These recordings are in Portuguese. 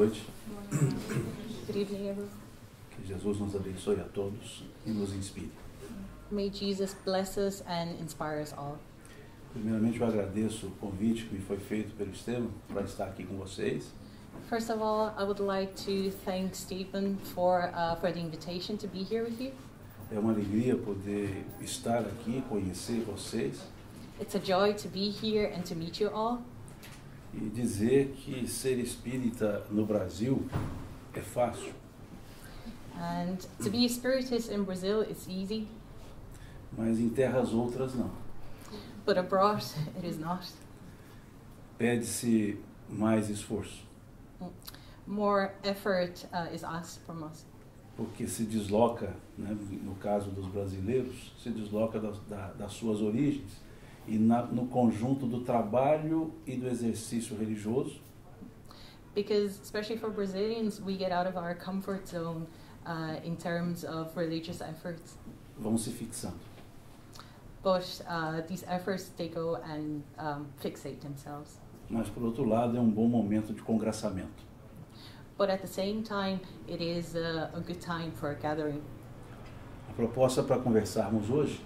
noite. Que Jesus nos abençoe a todos e nos inspire. May Jesus bless us and inspire us all. Primeiramente, eu agradeço o convite que me foi feito pelo Estevam para estar aqui com vocês. First of all, I would like to thank Stephen for uh, for the invitation to be here with you. É uma alegria poder estar aqui, conhecer vocês It's a joy to be here and to meet you all. E dizer que ser espírita no Brasil é fácil, And to be a spiritist in Brazil is easy, mas em terras outras não. but abroad it is not. Pede-se mais esforço, More effort uh, is asked from us. Porque se desloca, né, no caso dos brasileiros, se desloca das, da- das suas origens e na, no conjunto do trabalho e do exercício religioso because, especially for Brazilians, we get out of our comfort zone uh, in terms of religious efforts. vão se fixando. But uh, these efforts they go and um, fixate themselves. Mas, por outro lado, é um bom momento de congraçamento. But at the same time, it is a, a good time for a gathering. A proposta para conversarmos hoje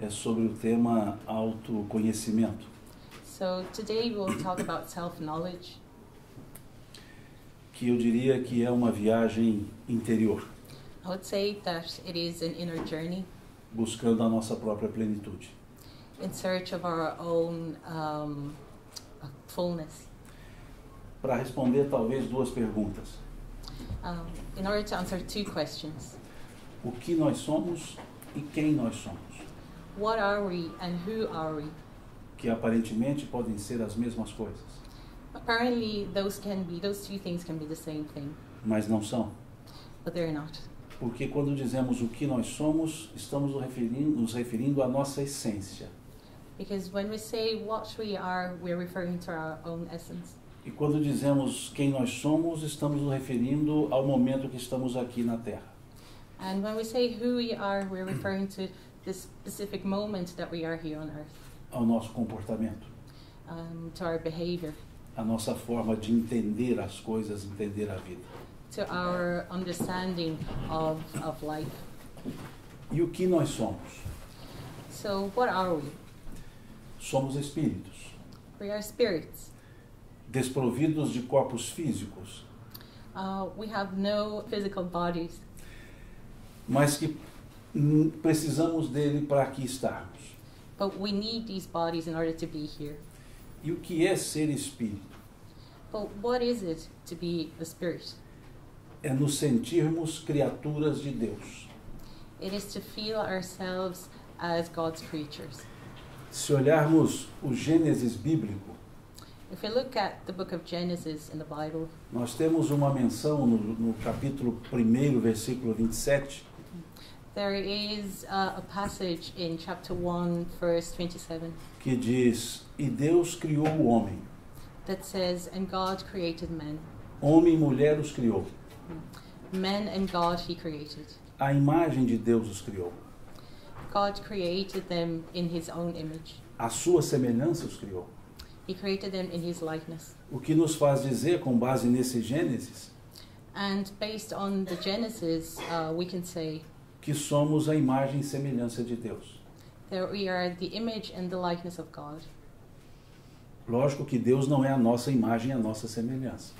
é sobre o tema autoconhecimento, So today we'll talk about self-knowledge, que eu diria que é uma viagem interior, I would say that it is an inner journey buscando a nossa própria plenitude. in search of our own um, uh, fullness. Para responder, talvez, duas perguntas. Um, in order to answer two questions: O que nós somos e quem nós somos? What are we and who are we? Que aparentemente podem ser as mesmas coisas, Apparently, those can be those two things can be the same thing, mas não são. but they're not. Porque quando dizemos o que nós somos, estamos nos referindo, nos referindo à nossa essência. Because when we say what we are, we're referring to our own essence. E quando dizemos quem nós somos, estamos nos referindo ao momento que estamos aqui na Terra. And when we say who we are, we're referring to this specific moment that we are here on earth, ao nosso comportamento, um, to our behavior, à nossa forma de entender as coisas, entender a vida. to our understanding of, of life. E o que nós somos? So, what are we? Somos espíritos, We are spirits. desprovidos de corpos físicos, Uh, we have no physical bodies, mas que precisamos dele para aqui estarmos. but we need these bodies in order to be here. E o que é ser espírito? But what is it to be a spirit? É nos sentirmos criaturas de Deus. It is to feel ourselves as God's creatures. Se olharmos o Gênesis bíblico, If we look at the book of Genesis in the Bible, nós temos uma menção no, no capítulo 1, versículo 27, there is uh, a passage in chapter 1, verse 27, que diz: E Deus criou o homem, that says, And God created men. homem e mulher os criou. Men and God He created. A imagem de Deus os criou. God created them in His own image. A sua semelhança os criou. He created them in His likeness. O que nos faz dizer, com base nesse Gênesis, And based on the Genesis, uh, we can say que somos a imagem e semelhança de Deus. that we are the image and the likeness of God. Lógico que Deus não é a nossa imagem e a nossa semelhança,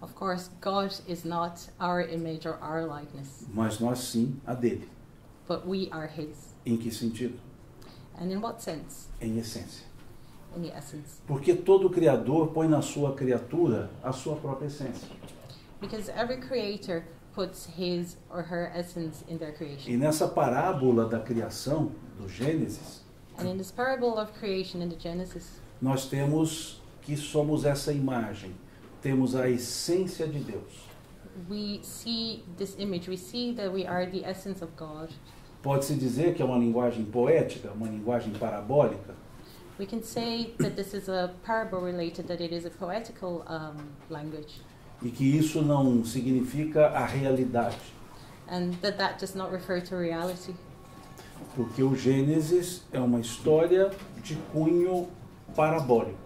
Of course, God is not our image or our likeness, mas nós sim a dele. but we are His. Em que sentido? And in what sense? Em essência. In the essence. Porque todo Criador põe na sua criatura a sua própria essência. Because every creator puts his or her essence in their E creation. nessa parábola da criação, do Gênesis, And in this parable of creation in the Genesis, nós temos que somos essa imagem, temos a essência de Deus. we see this image. We see that we are the essence of God. Pode-se dizer que é uma linguagem poética, uma linguagem parabólica, We can say that this is a parable related, that it is a poetical um, language, e que isso não significa a realidade, and that that does not refer to reality. porque o Gênesis é uma história de cunho parabólico.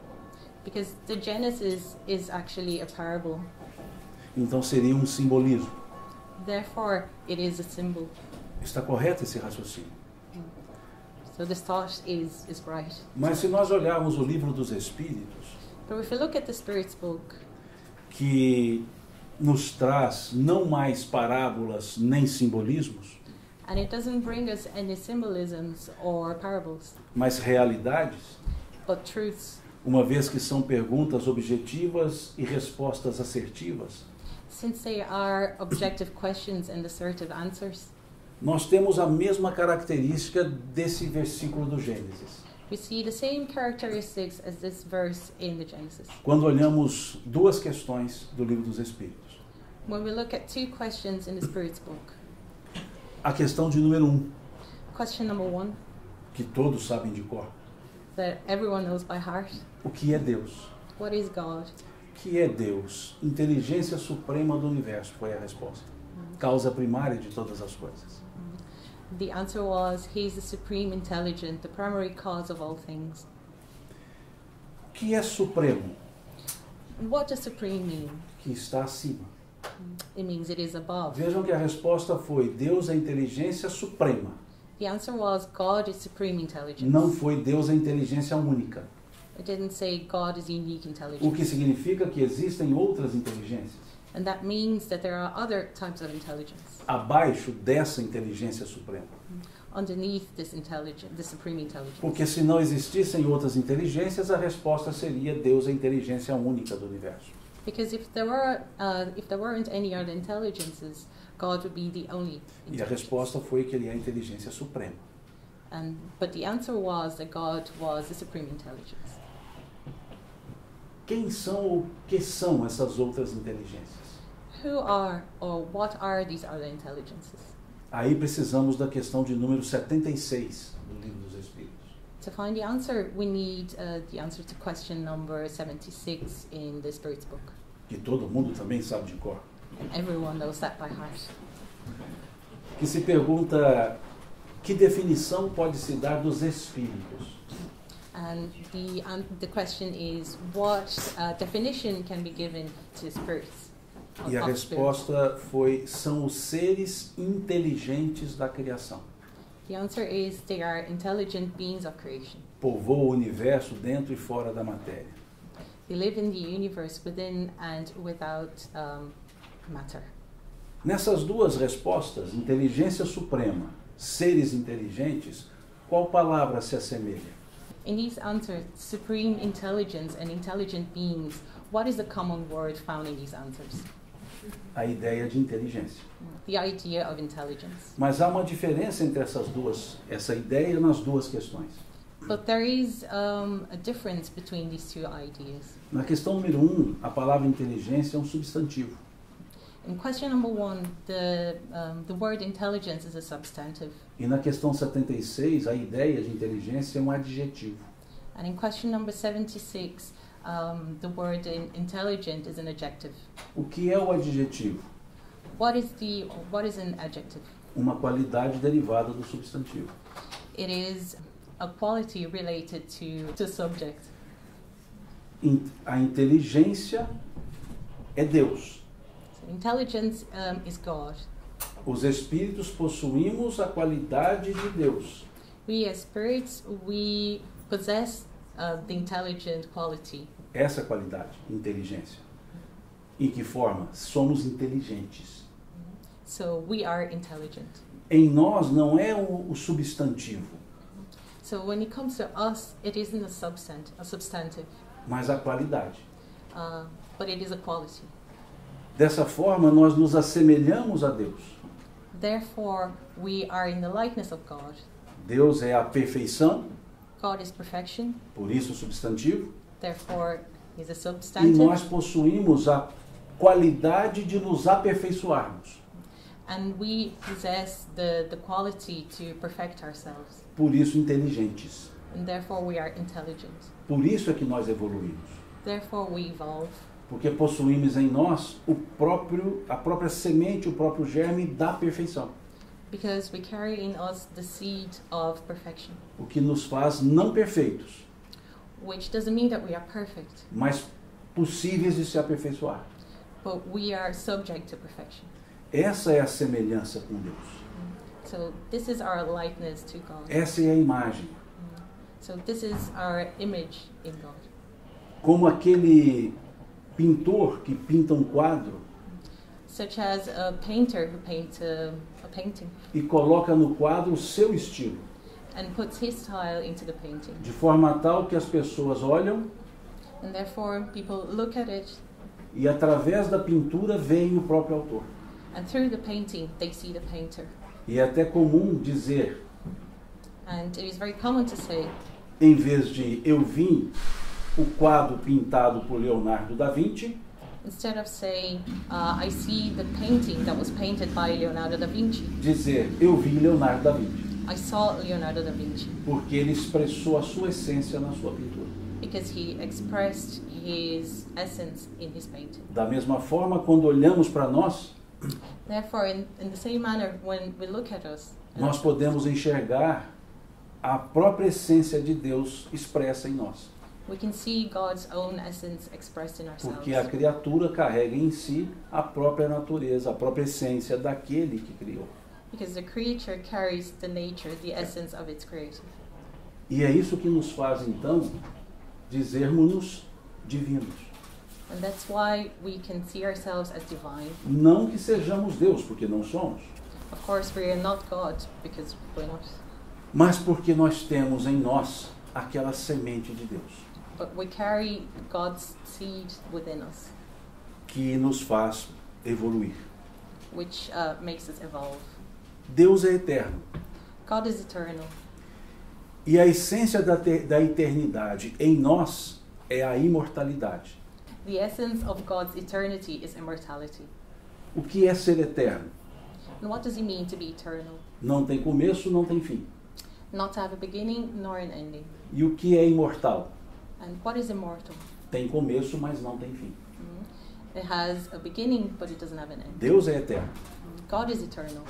Because the Genesis is actually a parable. Então seria um simbolismo. Therefore, it is a symbol. Está correto esse raciocínio. So this thought is, is right. Mas se nós olharmos o livro dos Espíritos, But if you look at the Spirit's book, que nos traz não mais parábolas nem simbolismos, and it doesn't bring us any symbolisms or parables, mas realidades, but truths, uma vez que são perguntas objetivas e respostas assertivas, since they are objective questions and assertive answers, nós temos a mesma característica desse versículo do Gênesis. We see the same characteristics as this verse in the Genesis. Quando olhamos duas questões do livro dos Espíritos. When we look at two questions in the Spirit's book, A questão de número um, question number one, que todos sabem de cor. that everyone knows by heart O que é Deus? what is God? Que é Deus? Inteligência suprema do universo foi a resposta. Causa primária de todas as coisas. The answer was, He is the supreme intelligent, the primary cause of all things. O que é supremo? What does supreme mean? Que está acima. It means it is above. Vejam que a resposta foi: Deus é inteligência suprema. The answer was, God is supreme intelligence. Não foi Deus é inteligência única. It didn't say God is unique O intelligence. que significa que existem outras inteligências And that means that there are other types of intelligence abaixo dessa inteligência suprema. underneath this intelligence, the supreme intelligence. Porque se não existissem outras inteligências, a resposta seria Deus é a inteligência única do universo. Because if there were, uh, if there weren't any other intelligences, God would be the only. E a resposta foi que ele é a inteligência suprema. And but the answer was that God was the supreme intelligence. Quem são ou que são essas outras inteligências? Who are or what are these other intelligences? Aí precisamos da questão de número 76 do Livro dos Espíritos. To find the answer, we need uh, the answer to question number 76 in the Spirit's book. Que todo mundo também sabe de cor. And everyone knows that by heart. Que se pergunta que definição pode se dar dos espíritos? And the, um, the question is what uh, definition can be given to spirits? E a resposta foi: são os seres inteligentes da criação. The answer is they are intelligent beings of creation. Povoam o universo dentro e fora da matéria. They live in the universe within and without um, matter. Nessas duas respostas, inteligência suprema, seres inteligentes, qual palavra se assemelha? In these answers, supreme intelligence and intelligent beings, what is the common word found in these answers? A ideia de inteligência. The idea of intelligence. Mas há uma diferença entre essas duas, essa ideia nas duas questões. But there is um, a difference between these two ideas. Na questão número um, a palavra inteligência é um substantivo. In question number one, the, um, the word intelligence is a substantive. E na questão 76, a ideia de inteligência é um adjetivo. And in question number 76, um, the word in intelligent is an adjective. O que é o adjetivo? What is, the, what is an adjective? Uma qualidade derivada do substantivo. It is a quality related to the subject. In- A inteligência é Deus. So intelligence um, is God. Os espíritos possuímos a qualidade de Deus. We as spirits, we possess uh, the intelligent quality. Essa qualidade, inteligência. Em que forma? Somos inteligentes. So we are intelligent. Em nós não é o, o substantivo, So when it comes to us, it isn't a substant, a substantive, mas a qualidade. uh, but it is a quality. Dessa forma, nós nos assemelhamos a Deus. Therefore, we are in the likeness of God. Deus é a perfeição, God is perfection. por isso o substantivo, Therefore, He's a e substantive. nós possuímos a qualidade de nos aperfeiçoarmos. And we possess the, the quality to perfect ourselves. Por isso inteligentes. And therefore, we are intelligent. Por isso é que nós evoluímos. Therefore, we evolve. Porque possuímos em nós o próprio, a própria semente, o próprio germe da perfeição. Because we carry in us the seed of perfection. O que nos faz não perfeitos, which doesn't mean that we are perfect, mas possíveis de se aperfeiçoar. but we are subject to perfection. Essa é a semelhança com Deus. So this is our likeness to God. Essa é a imagem. So this is our image in God. Como aquele pintor que pinta um quadro Such as a painter who paints a, a painting e coloca no quadro o seu estilo, and puts his style into the painting. de forma tal que as pessoas olham And therefore people look at it e através da pintura veem o próprio autor. and through the painting they see the painter. E é até comum dizer, And it is very common to say, em vez de eu vi o quadro pintado por Leonardo da Vinci, instead of saying, uh, I see the painting that was painted by Leonardo da Vinci, dizer eu vi Leonardo da Vinci, I saw Leonardo da Vinci porque ele expressou a sua essência na sua pintura. because he expressed his essence in his painting. Da mesma forma, quando olhamos para nós, Therefore, in, in the same manner, when we look at us, nós podemos enxergar a própria essência de Deus expressa em nós. we can see God's own essence expressed in ourselves. Porque a criatura carrega em si a própria natureza, a própria essência daquele que criou. Because the creature carries the nature, the essence of its creator. E é isso que nos faz, então, dizermos-nos divinos. And that's why we can see ourselves as divine. Não que sejamos Deus, porque não somos, Of course, we are not God because we're not. mas porque nós temos em nós aquela semente de Deus, But we carry God's seed within us, que nos faz evoluir. which uh, makes us evolve. Deus é eterno. God is eternal. E a essência da, da eternidade em nós é a imortalidade. The essence of God's eternity is immortality. O que é ser eterno? And what does it mean to be eternal? Não tem começo, não tem fim. Not to have a beginning nor an ending. E o que é imortal? And what is immortal? Tem começo, mas não tem fim. Mm. It has a beginning, but it doesn't have an end. Deus é eterno. God is eternal.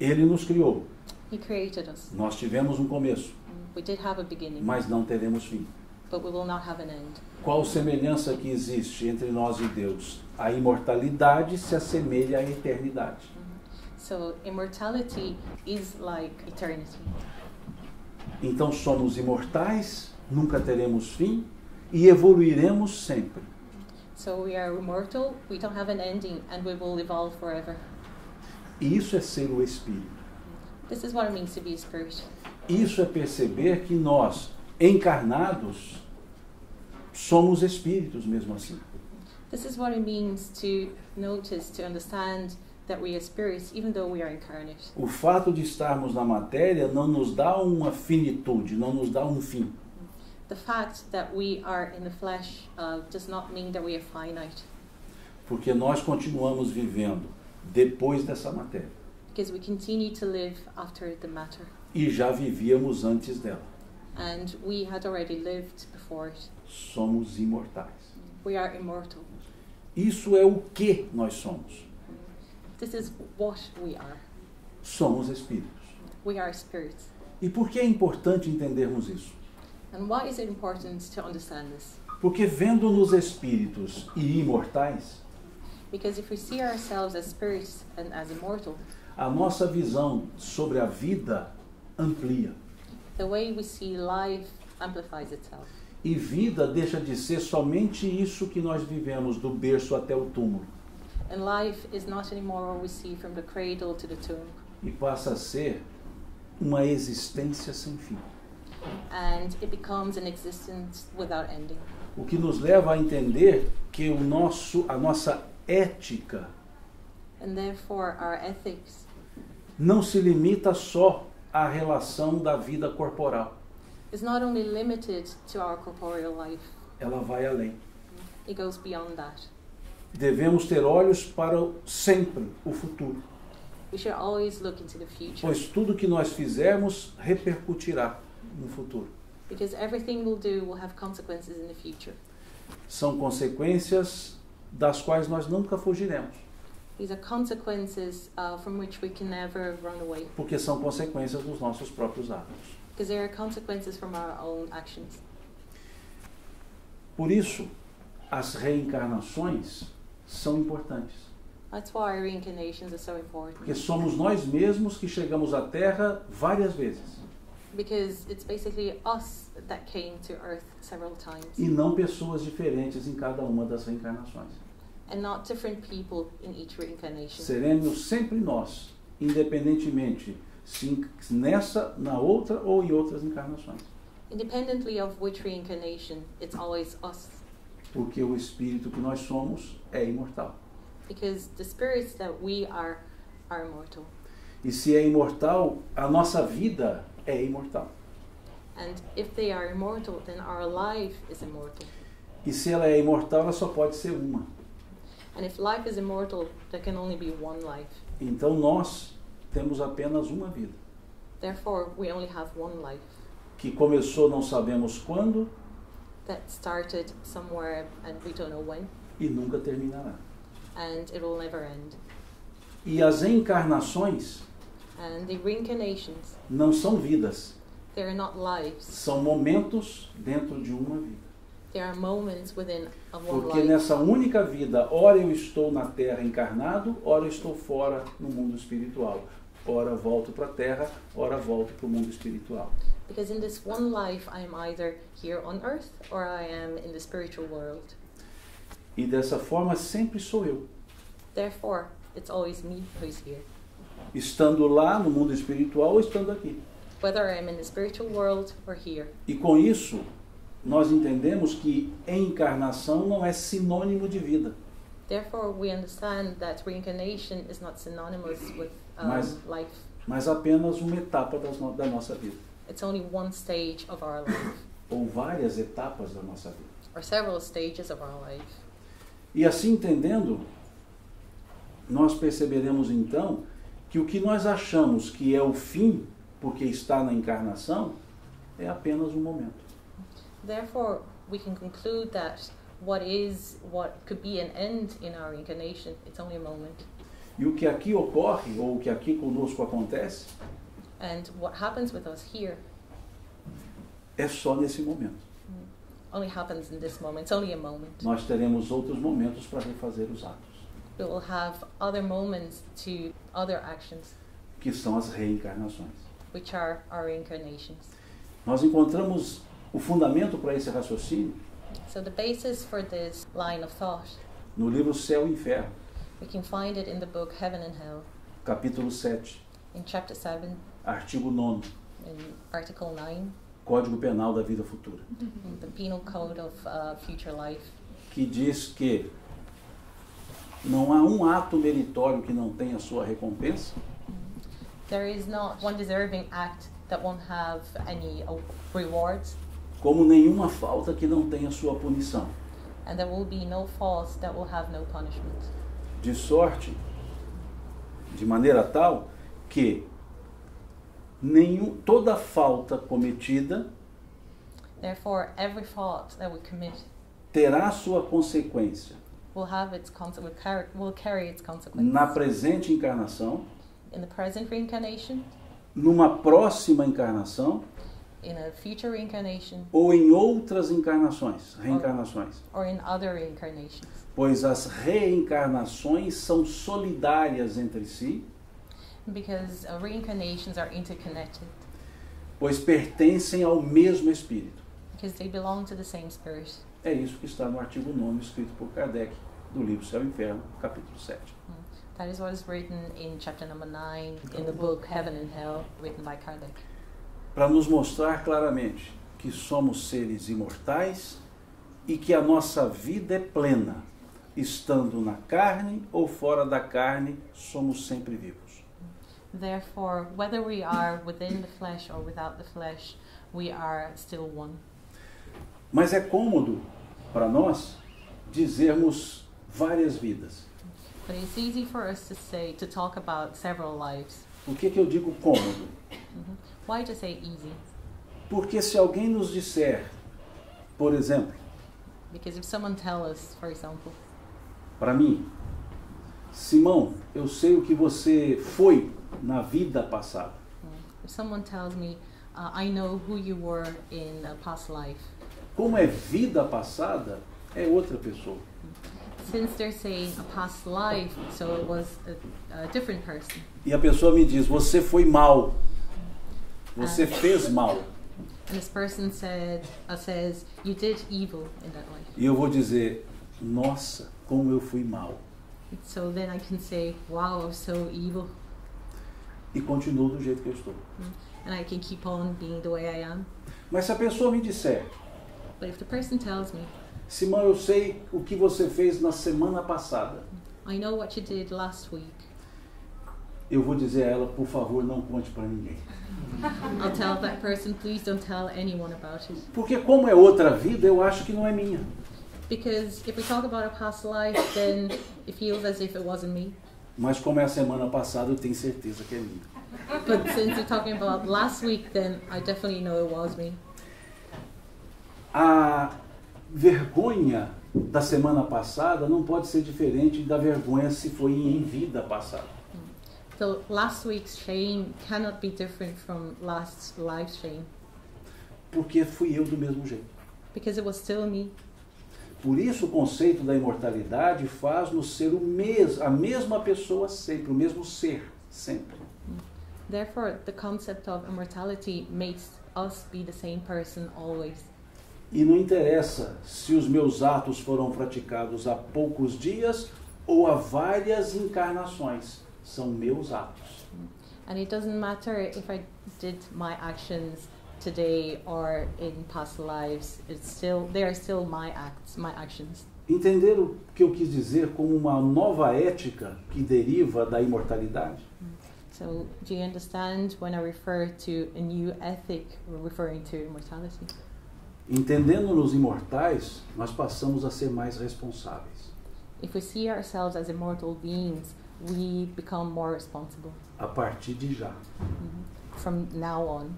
Ele nos criou. He created us. Nós tivemos um começo. We did have a beginning, mas não teremos fim. but we will not have an end. Qual semelhança que existe entre nós e Deus? A imortalidade se assemelha à eternidade. So immortality is like eternity. Então somos imortais, nunca teremos fim e evoluiremos sempre. So we are immortal, we don't have an ending, and we will evolve forever. E isso é ser o Espírito. This is what it means to be a spirit. Isso é perceber que nós, encarnados, somos espíritos mesmo assim. This is what it means to notice, to understand that we are spirits, even though we are incarnate. O fato de estarmos na matéria não nos dá uma finitude, não nos dá um fim. The fact that we are in the flesh uh, does not mean that we are finite, Porque nós continuamos vivendo depois dessa matéria. because we continue to live after the matter. E já vivíamos antes dela. And we had already lived before it. Somos imortais. We are immortal. Isso é o que nós somos. This is what we are. Somos espíritos. We are spirits. E por que é importante entendermos isso? And why is it important to understand this? Porque vendo-nos espíritos e imortais, Because if we see ourselves as spirits and as immortal, a nossa visão sobre a vida amplia. the way we see life amplifies itself. E vida deixa de ser somente isso que nós vivemos do berço até o túmulo And life is not anymore what we see from the cradle to the tomb. e passa a ser uma existência sem fim. And it becomes an existence without ending. O que nos leva a entender que o nosso, a nossa ética And therefore, our ethics não se limita só à relação da vida corporal. is not only limited to our corporeal life, Ela vai além. it goes beyond that. Devemos ter olhos para sempre o futuro, We should always look into the future pois tudo que nós fizermos repercutirá no futuro. because everything we'll do will have consequences in the future. São consequências das quais nós nunca fugiremos, These are consequences from which we can never run away porque são consequências dos nossos próprios atos. because they are consequences from our own actions. Por isso, as reencarnações são importantes. That's why reincarnations are so important. Porque somos nós mesmos que chegamos à Terra várias vezes. Because it's basically us that came to Earth several times. E não pessoas diferentes em cada uma das reencarnações. And not different people in each reincarnation. Seremos sempre nós, independentemente se nessa, na outra ou em outras encarnações. Independently of which reincarnation, it's always us. Porque o espírito que nós somos é imortal. Because the spirits that we are are immortal. E se é imortal, a nossa vida é imortal. And if they are immortal, then our life is immortal. E se ela é imortal, ela só pode ser uma. And if life is immortal, there can only be one life. Então nós temos apenas uma vida, Therefore, we only have one life que começou não sabemos quando that started somewhere and we don't know when, e nunca terminará. and it will never end. E as encarnações não são vidas, they are not lives. são momentos dentro de uma vida. They are moments within of one Porque life. nessa única vida, ora eu estou na Terra encarnado, ora eu estou fora no mundo espiritual. Ora volto para a Terra, ora volto para o mundo espiritual. Because in this one life, I am either here on earth or I am in the spiritual world. E dessa forma sempre sou eu. Therefore, it's always me who's here. Estando lá no mundo espiritual ou estando aqui. Whether I'm in the spiritual world or here. E com isso, nós entendemos que encarnação não é sinônimo de vida. Therefore, we understand that reincarnation is not synonymous with um, Mas- life. mas apenas uma etapa das da nossa vida, It's only one stage of our life, ou várias etapas da nossa vida. or several stages of our life. E assim entendendo, nós perceberemos então que o que nós achamos que é o fim, porque está na encarnação, é apenas um momento. Therefore, we can conclude that what is, what could be an end in our reincarnation, it's only a moment. E o que aqui ocorre, ou o que aqui conosco acontece, And what happens with us here é só nesse momento. only happens in this moment. It's only a moment. Nós teremos outros momentos para refazer os atos, We will have other moments to other actions, que são as reencarnações. which are our reincarnations. Nós encontramos o fundamento para esse raciocínio So the basis for this line of thought, no livro Céu e Inferno, we can find it in the book Heaven and Hell, capítulo 7, in chapter 7, artigo 9, in Article 9, Código Penal da Vida Futura, the Penal Code of uh, Future Life, que diz que não há um ato meritório que não tenha sua recompensa, there is not one deserving act that won't have any rewards, como nenhuma falta que não tenha sua punição. and there will be no faults that will have no punishment. De sorte, de maneira tal que nenhum, toda falta cometida Therefore, every fault that we commit terá sua consequência will have its will carry, will carry its consequences. na presente encarnação, in the present reincarnation, numa próxima encarnação in a future reincarnation, ou em outras encarnações, reencarnações. or in other reincarnations. Pois as reencarnações são solidárias entre si, Because uh, reincarnations are interconnected, pois pertencem ao mesmo espírito. because they belong to the same spirit. É isso que está no artigo 9 escrito por Kardec, do livro Céu e Inferno, capítulo 7. That is what is written in chapter number 9 in the book Heaven and Hell, written by Kardec. Para nos mostrar claramente que somos seres imortais e que a nossa vida é plena, estando na carne ou fora da carne, somos sempre vivos. Therefore, whether we are within the flesh or without the flesh, we are still one. Mas é cômodo para nós dizermos várias vidas. But it's easy for us to say, to talk about several lives. Por que, que eu digo cômodo? Mhm. Why to say easy? Porque se alguém nos disser, por exemplo, Because if someone tell us, for example, para mim, Simão, eu sei o que você foi na vida passada. if someone tells me, uh, I know who you were in a past life, como é vida passada, é outra pessoa. Since they're saying a past life, so it was a, a different person. E a pessoa me diz: Você foi mal. Você fez mal. And this person said, uh, says, you did evil in that life. E eu vou dizer: Nossa, como eu fui mal. So then I can say, wow, I was so evil. E continuo do jeito que eu estou. And I can keep on being the way I am. Mas se a pessoa me disser: But if the person tells me, Simão, eu sei o que você fez na semana passada. I know what you did last week, Eu vou dizer a ela: Por favor, não conte para ninguém. I'll tell that person, please don't tell anyone about it. Porque, como é outra vida, eu acho que não é minha. Because if we talk about a past life, then it feels as if it wasn't me. Mas, como é a semana passada, eu tenho certeza que é minha. But since you're talking about last week, then I definitely know it was me. A vergonha da semana passada não pode ser diferente da vergonha se foi em vida passada. So last week's shame cannot be different from last life's shame Porque fui eu do mesmo jeito. because it was still me. Por isso, o conceito da imortalidade faz-nos ser o mes a mesma pessoa sempre, o mesmo ser sempre. Therefore, the concept of immortality makes us be the same person always. E não interessa se os meus atos foram praticados há poucos dias ou há várias encarnações. São meus atos. And it doesn't matter if I did my actions today or in past lives. It's still they are still my acts, my actions. Entender o que eu quis dizer como uma nova ética que deriva da imortalidade? So, do you understand when I refer to a new ethic, referring to immortality? Entendendo-nos imortais, nós passamos a ser mais responsáveis. If we see ourselves as immortal beings, we become more responsible A partir de já. from now on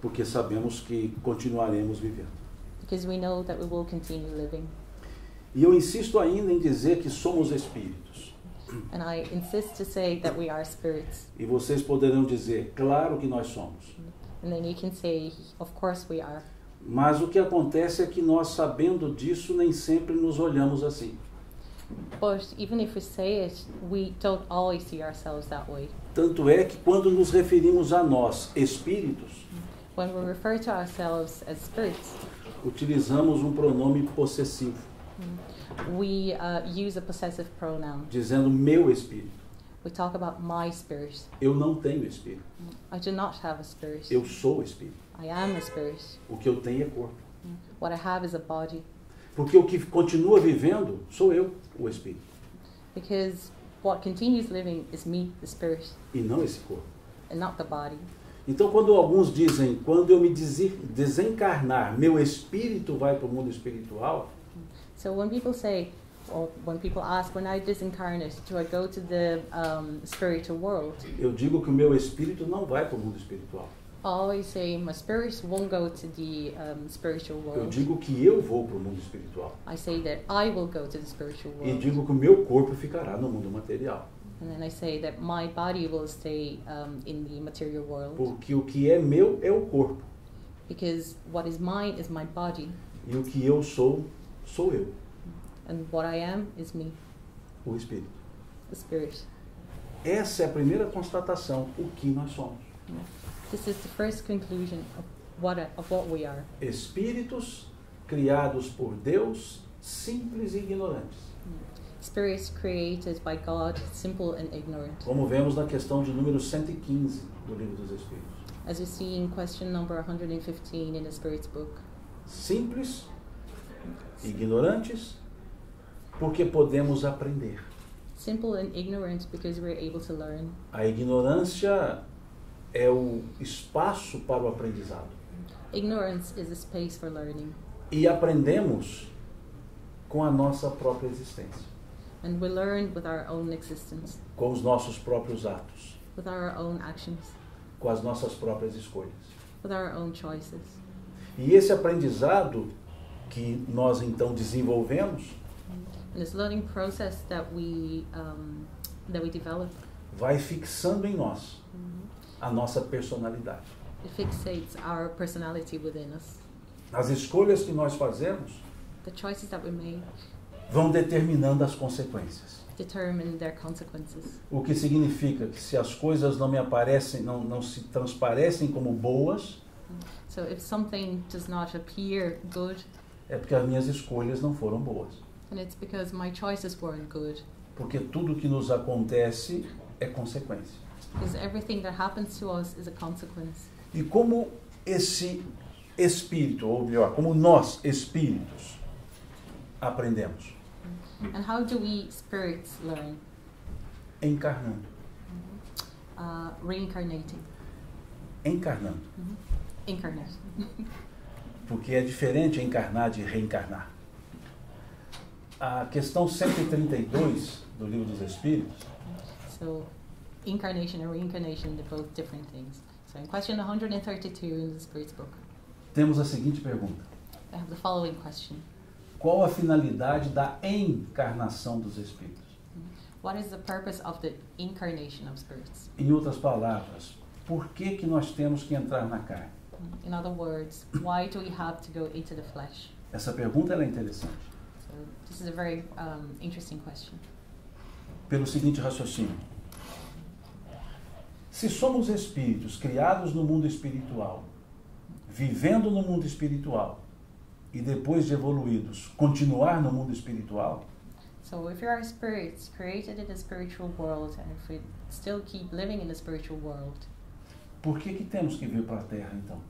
Porque sabemos que continuaremos vivendo. because we know that we will continue living. E eu insisto ainda em dizer que somos espíritos. And I insist to say that we are spirits. E vocês poderão dizer, claro que nós somos. And then you can say, of course we are. Mas o que acontece é que nós, sabendo disso, nem sempre nos olhamos assim. But even if we say it, we don't always see ourselves that way. Tanto é que quando nos referimos a nós, espíritos, When we refer to ourselves as spirits, utilizamos um pronome possessivo, we uh, use a possessive pronoun. dizendo meu espírito. We talk about my spirit. Eu não tenho espírito. I do not have a spirit. Eu sou espírito. I am a spirit. O que eu tenho é corpo. What I have is a body. Porque o que continua vivendo sou eu, o espírito, Because what continues living is me, the spirit, e não esse corpo. and not the body. Então, quando alguns dizem, quando eu me desencarnar, meu espírito vai para o mundo espiritual, So when people say, or when people ask, when I disincarnate, do I go to the um, spiritual world? eu digo que o meu espírito não vai para o mundo espiritual. I always say my spirit won't go to the um, spiritual Eu world. digo que eu vou para o mundo espiritual. I say that I will go to the spiritual E world. digo que o meu corpo ficará no mundo material. And then I say that my body will stay um, in the material world. Porque o que é meu é o corpo. Because what is mine is my body, E o que eu sou, sou eu, and what I am is me, o espírito. the spirit. Essa é a primeira constatação, o que nós somos. This is the first conclusion of what, of what we are. Espíritos criados por Deus, simples e ignorantes. Spirits created by God, simple and ignorant. Como vemos na questão de número 115 do Livro dos Espíritos. As you see in question number 115 in the Spirit's book. Simples, ignorantes, porque podemos aprender. Simple and ignorant because we're able to learn. A ignorância é o espaço para o aprendizado. Ignorance is a space for learning. E aprendemos com a nossa própria existência, And we learn with our own existence, com os nossos próprios atos, with our own actions, com as nossas próprias escolhas. with our own choices. E esse aprendizado que nós então desenvolvemos And this learning process that we, um, that we develop, vai fixando em nós a nossa personalidade. it fixates our personality within us. As escolhas que nós fazemos the choices that we make, vão determinando as consequências. determine their consequences. O que significa que se as coisas não me aparecem, não, não se transparecem como boas, So if something does not appear good, é porque as minhas escolhas não foram boas. then it's because my choices weren't good. Porque tudo que nos acontece é consequência. Because everything that happens to us is a consequence. E como esse espírito, ou melhor, como nós, espíritos, aprendemos? And how do we spirits learn? Encarnando. Uh, reincarnating. Encarnando. Incarnate. Porque é diferente encarnar de reencarnar. A questão 132 do Livro dos Espíritos So, incarnation and reincarnation, they're both different things. So, in question 132 in the Spirit's book, temos a seguinte pergunta: I have the following question Qual a finalidade da encarnação dos espíritos? What is the purpose of the incarnation of spirits? Em outras palavras, por que, que nós temos que entrar na carne? In other words, why do we have to go into the flesh? Essa pergunta é interessante. So, this is a very um, interesting question. Pelo seguinte raciocínio: Se somos espíritos criados no mundo espiritual, vivendo no mundo espiritual, e depois de evoluídos, continuar no mundo espiritual, So, if you are spirits created in the spiritual world, and if we still keep living in the spiritual world, por que, que temos que vir para a Terra então?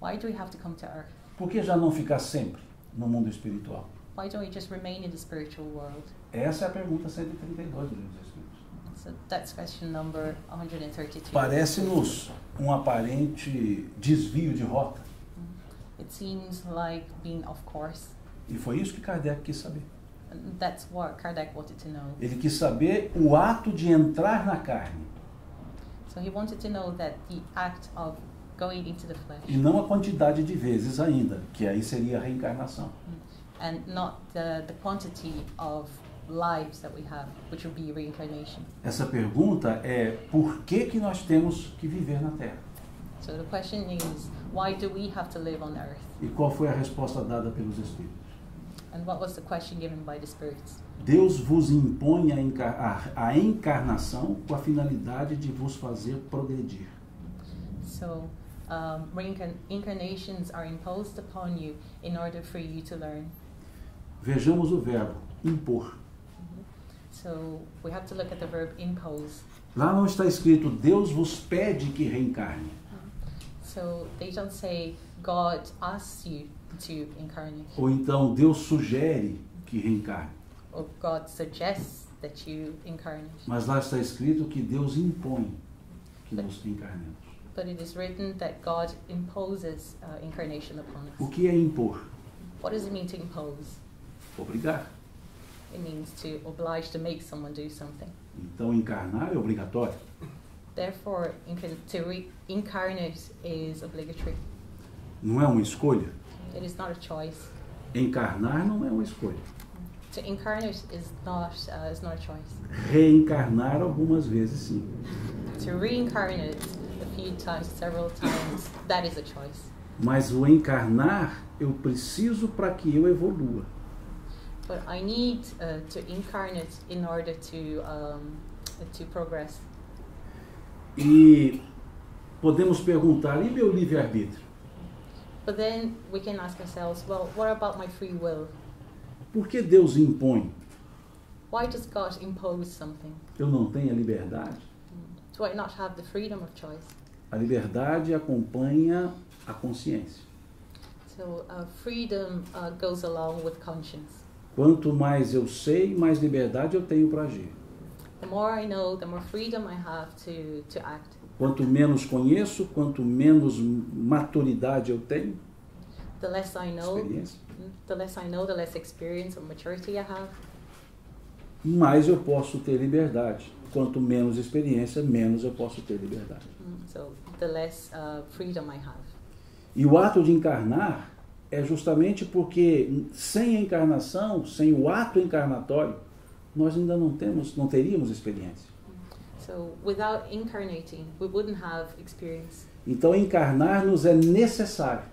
why do we have to come to earth? Por que já não ficar sempre no mundo espiritual? Why don't we just remain in the spiritual world? Essa é a pergunta 132 do Livro dos Espíritos. So that's question number 132. Parece-nos um aparente desvio de rota. It seems like being off course. E foi isso que Kardec quis saber. That's what Kardec wanted to know. Ele quis saber o ato de entrar na carne So he wanted to know that the act of going into the flesh e não a quantidade de vezes ainda, que aí seria a reencarnação. and not the, the quantity of lives that we have, which would be reincarnation. Essa pergunta é por que, que nós temos que viver na Terra? So the question is, why do we have to live on earth? E qual foi a resposta dada pelos Espíritos? And what was the question given by the spirits? Deus vos impõe a, encar a, encarnação com a finalidade de vos fazer progredir. So um, reincarn- incarnations are imposed upon you in order for you to learn. Vejamos o verbo impor. So we have to look at the verb impose. Lá não está escrito Deus vos pede que reencarne. So they don't say God asks you to incarnate, Ou então Deus sugere que reencarne. or God suggests that you incarnate. Mas lá está escrito que Deus impõe que nós encarnemos. But it is written that God imposes uh, incarnation upon O us. que é impor? What does it mean to impose? Obrigar. It means to oblige to make someone do something. Então encarnar é obrigatório. Therefore, to re- incarnate is obligatory. Não é uma escolha. It is not a choice. Encarnar não é uma escolha. To incarnate is not uh, is not a choice. Reencarnar algumas vezes sim. To reincarnate a few times, several times, that is a choice. Mas o encarnar eu preciso para que eu evolua. But I need uh, to incarnate in order to um, to progress. E podemos perguntar, e meu livre-arbítrio? But then we can ask ourselves, well, what about my free will? Por que Deus impõe? Why does God impose something? Eu não tenho a liberdade? Do I not have the freedom of choice? A liberdade acompanha a consciência. So uh, freedom uh, goes along with conscience. Quanto mais eu sei, mais liberdade eu tenho para agir. The more I know, the more freedom I have to, to act. Quanto menos conheço, quanto menos maturidade eu tenho, The less I know, experiência, the less I know, the less experience or maturity I have. mais eu posso ter liberdade. Quanto menos experiência, menos eu posso ter liberdade. Mm, So the less uh, freedom I have. E o ato de encarnar é justamente porque sem a encarnação, sem o ato encarnatório, nós ainda não temos, não teríamos experiência. So without incarnating, we wouldn't have experience. Então encarnar nos é necessário.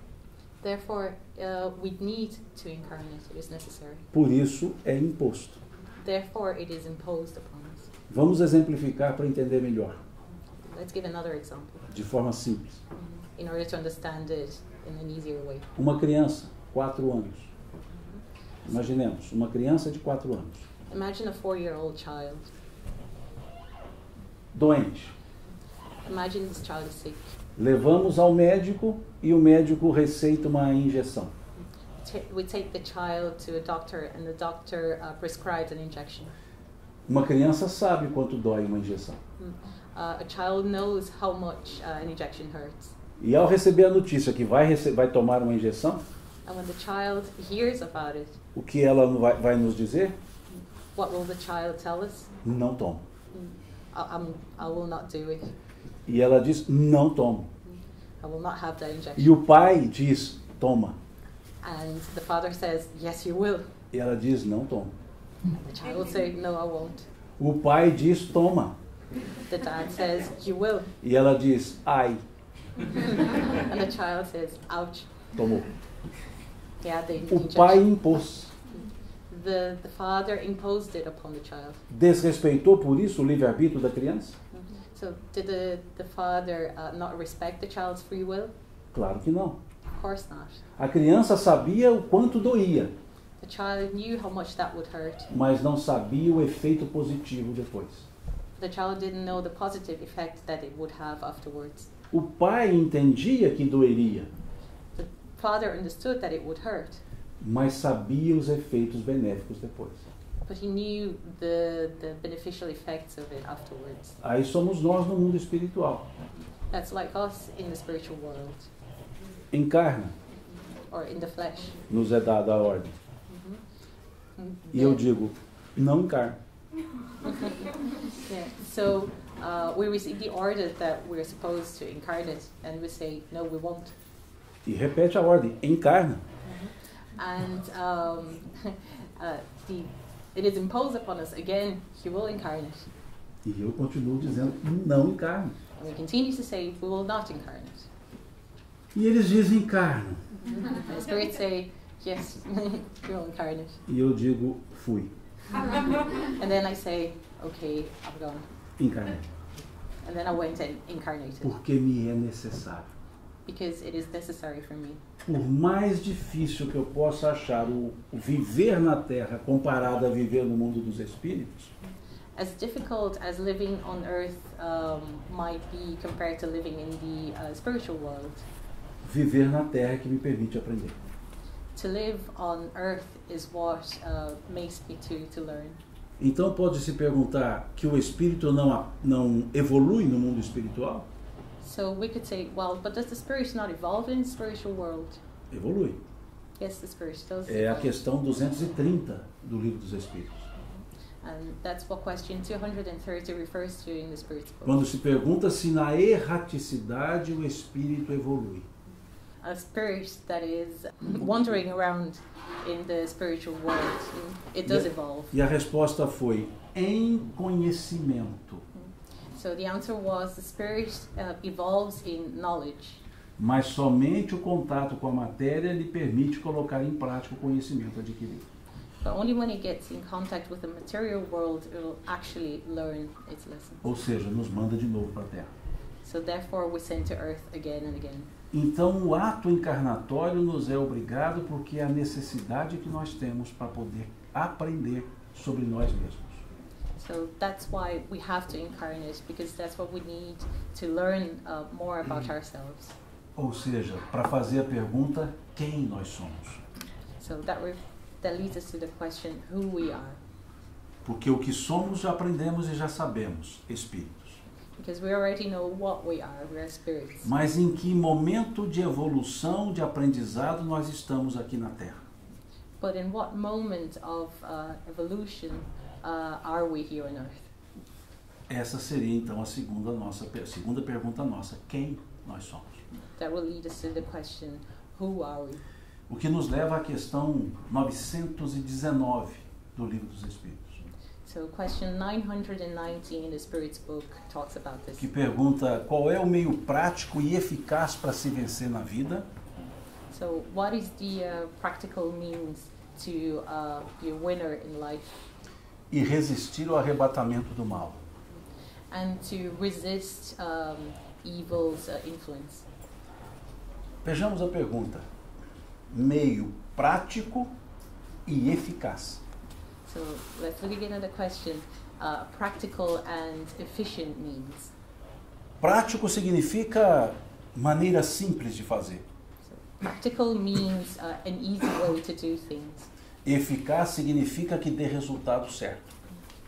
Therefore, uh, we need to incarnate. It is necessary. Por isso é imposto. Therefore, it is imposed upon us. Vamos exemplificar para entender melhor, Let's give another example de forma simples. in order to understand it in an easier way. Uma criança, 4 anos. Imaginemos, uma criança de 4 anos, Imagine a four-year-old child. doente. Imagine this child is sick. Levamos ao médico e o médico receita uma injeção. We take the child to a doctor, and the doctor uh, prescribes an injection. Uma criança sabe quanto dói uma injeção. Mm. Uh, a child knows how much uh, an injection hurts. E ao receber a notícia que vai, vai tomar uma injeção, And when the child hears about it, o que ela vai, vai nos dizer? what will the child tell us? Não tomo. I, I'm, I will not do it. E ela diz: não tomo. I will not have that injection. E o pai diz: toma. And the father says, Yes, you will. E ela diz: não tomo. And the child will say, No, I won't. O pai diz: toma. The dad says, You will. E ela diz: ai, And the child says, Ouch. tomou. Yeah, the O pai impôs. The, the father imposed it upon the child. Desrespeitou por isso o livre-arbítrio da criança? So, did the, the father uh, not respect the child's free will? Claro que não. Of course not. A criança sabia o quanto doía, The child knew how much that would hurt. mas não sabia o efeito positivo depois. The child didn't know the positive effect that it would have afterwards. O pai entendia que doeria, The father understood that it would hurt, mas sabia os efeitos benéficos depois. but he knew the, the beneficial effects of it afterwards. Aí somos nós no mundo espiritual. That's like us in the spiritual world Encarna, or in the flesh. nos é dada a ordem. Mm, E eu digo, não encarna. Yeah. So uh, we receive the order that we're supposed to incarnate, and we say, no, we won't. E repete a ordem, encarna. And um, uh, the, it is imposed upon us again, you will incarnate. E eu continuo dizendo, não. And we continue to say, we will not incarnate. E eles dizem, encarna. And the spirits say, yes, you will incarnate. E eu digo, fui, And then I say, okay, I'm gone. And then I went and incarnated Porque me é necessário. because it is necessary for me. Por mais difícil que eu possa achar o, o viver na Terra comparado a viver no mundo dos espíritos, As difficult as living on earth um, might be compared to living in the uh, spiritual world, viver na Terra é que me permite aprender. to live on earth is what uh, makes me to, to learn. Então pode se perguntar que o espírito não, não evolui no mundo espiritual? So we could say, well, but does the spirit not evolve in the spiritual world? Evolui. Yes, the spirit does. É a questão 230 do Livro dos Espíritos. And that's what question 230 refers to in the spirit's book. Quando se pergunta se na erraticidade o espírito evolui. A spirit that is wandering around in the spiritual world, it does Yeah. evolve. E a resposta foi em conhecimento, So the answer was the spirit uh, evolves in knowledge, mas somente o contato com a matéria lhe permite colocar em prática o conhecimento adquirido. but only when it gets in contact with the material world it will actually learn its lesson. Ou seja, nos manda de novo para a Terra. So therefore, we send to earth again and again. Então, o ato encarnatório nos é obrigado porque é a necessidade que nós temos para poder aprender sobre nós mesmos. So that's why we have to incarnate because that's what we need to learn uh, more about ourselves. Ou seja, para fazer a pergunta: quem nós somos? So that re- that leads us to the question who we are. Porque o que somos já aprendemos e já sabemos, espíritos. Because we already know what we are. We are spirits. Mas em que momento de evolução, de aprendizado nós estamos aqui na Terra? But in what moment of uh, evolution uh, are we here on earth? Essa seria então a segunda nossa a segunda pergunta nossa: quem nós somos? That will lead us to the question who are we? O que nos leva à questão 919 do Livro dos Espíritos, So, question 919 in the Spirit's book talks about this. que pergunta qual é o meio prático e eficaz para se vencer na vida. So, what is the uh, practical means to uh, be a winner in life E resistir ao arrebatamento do mal. and to resist um, evil's uh, influence? Vejamos a pergunta. Meio prático e eficaz. So, let's look again at the question uh, practical and efficient means. Prático significa maneira simples de fazer. So, practical means uh, an easy way to do things. Eficaz significa que dê resultado certo.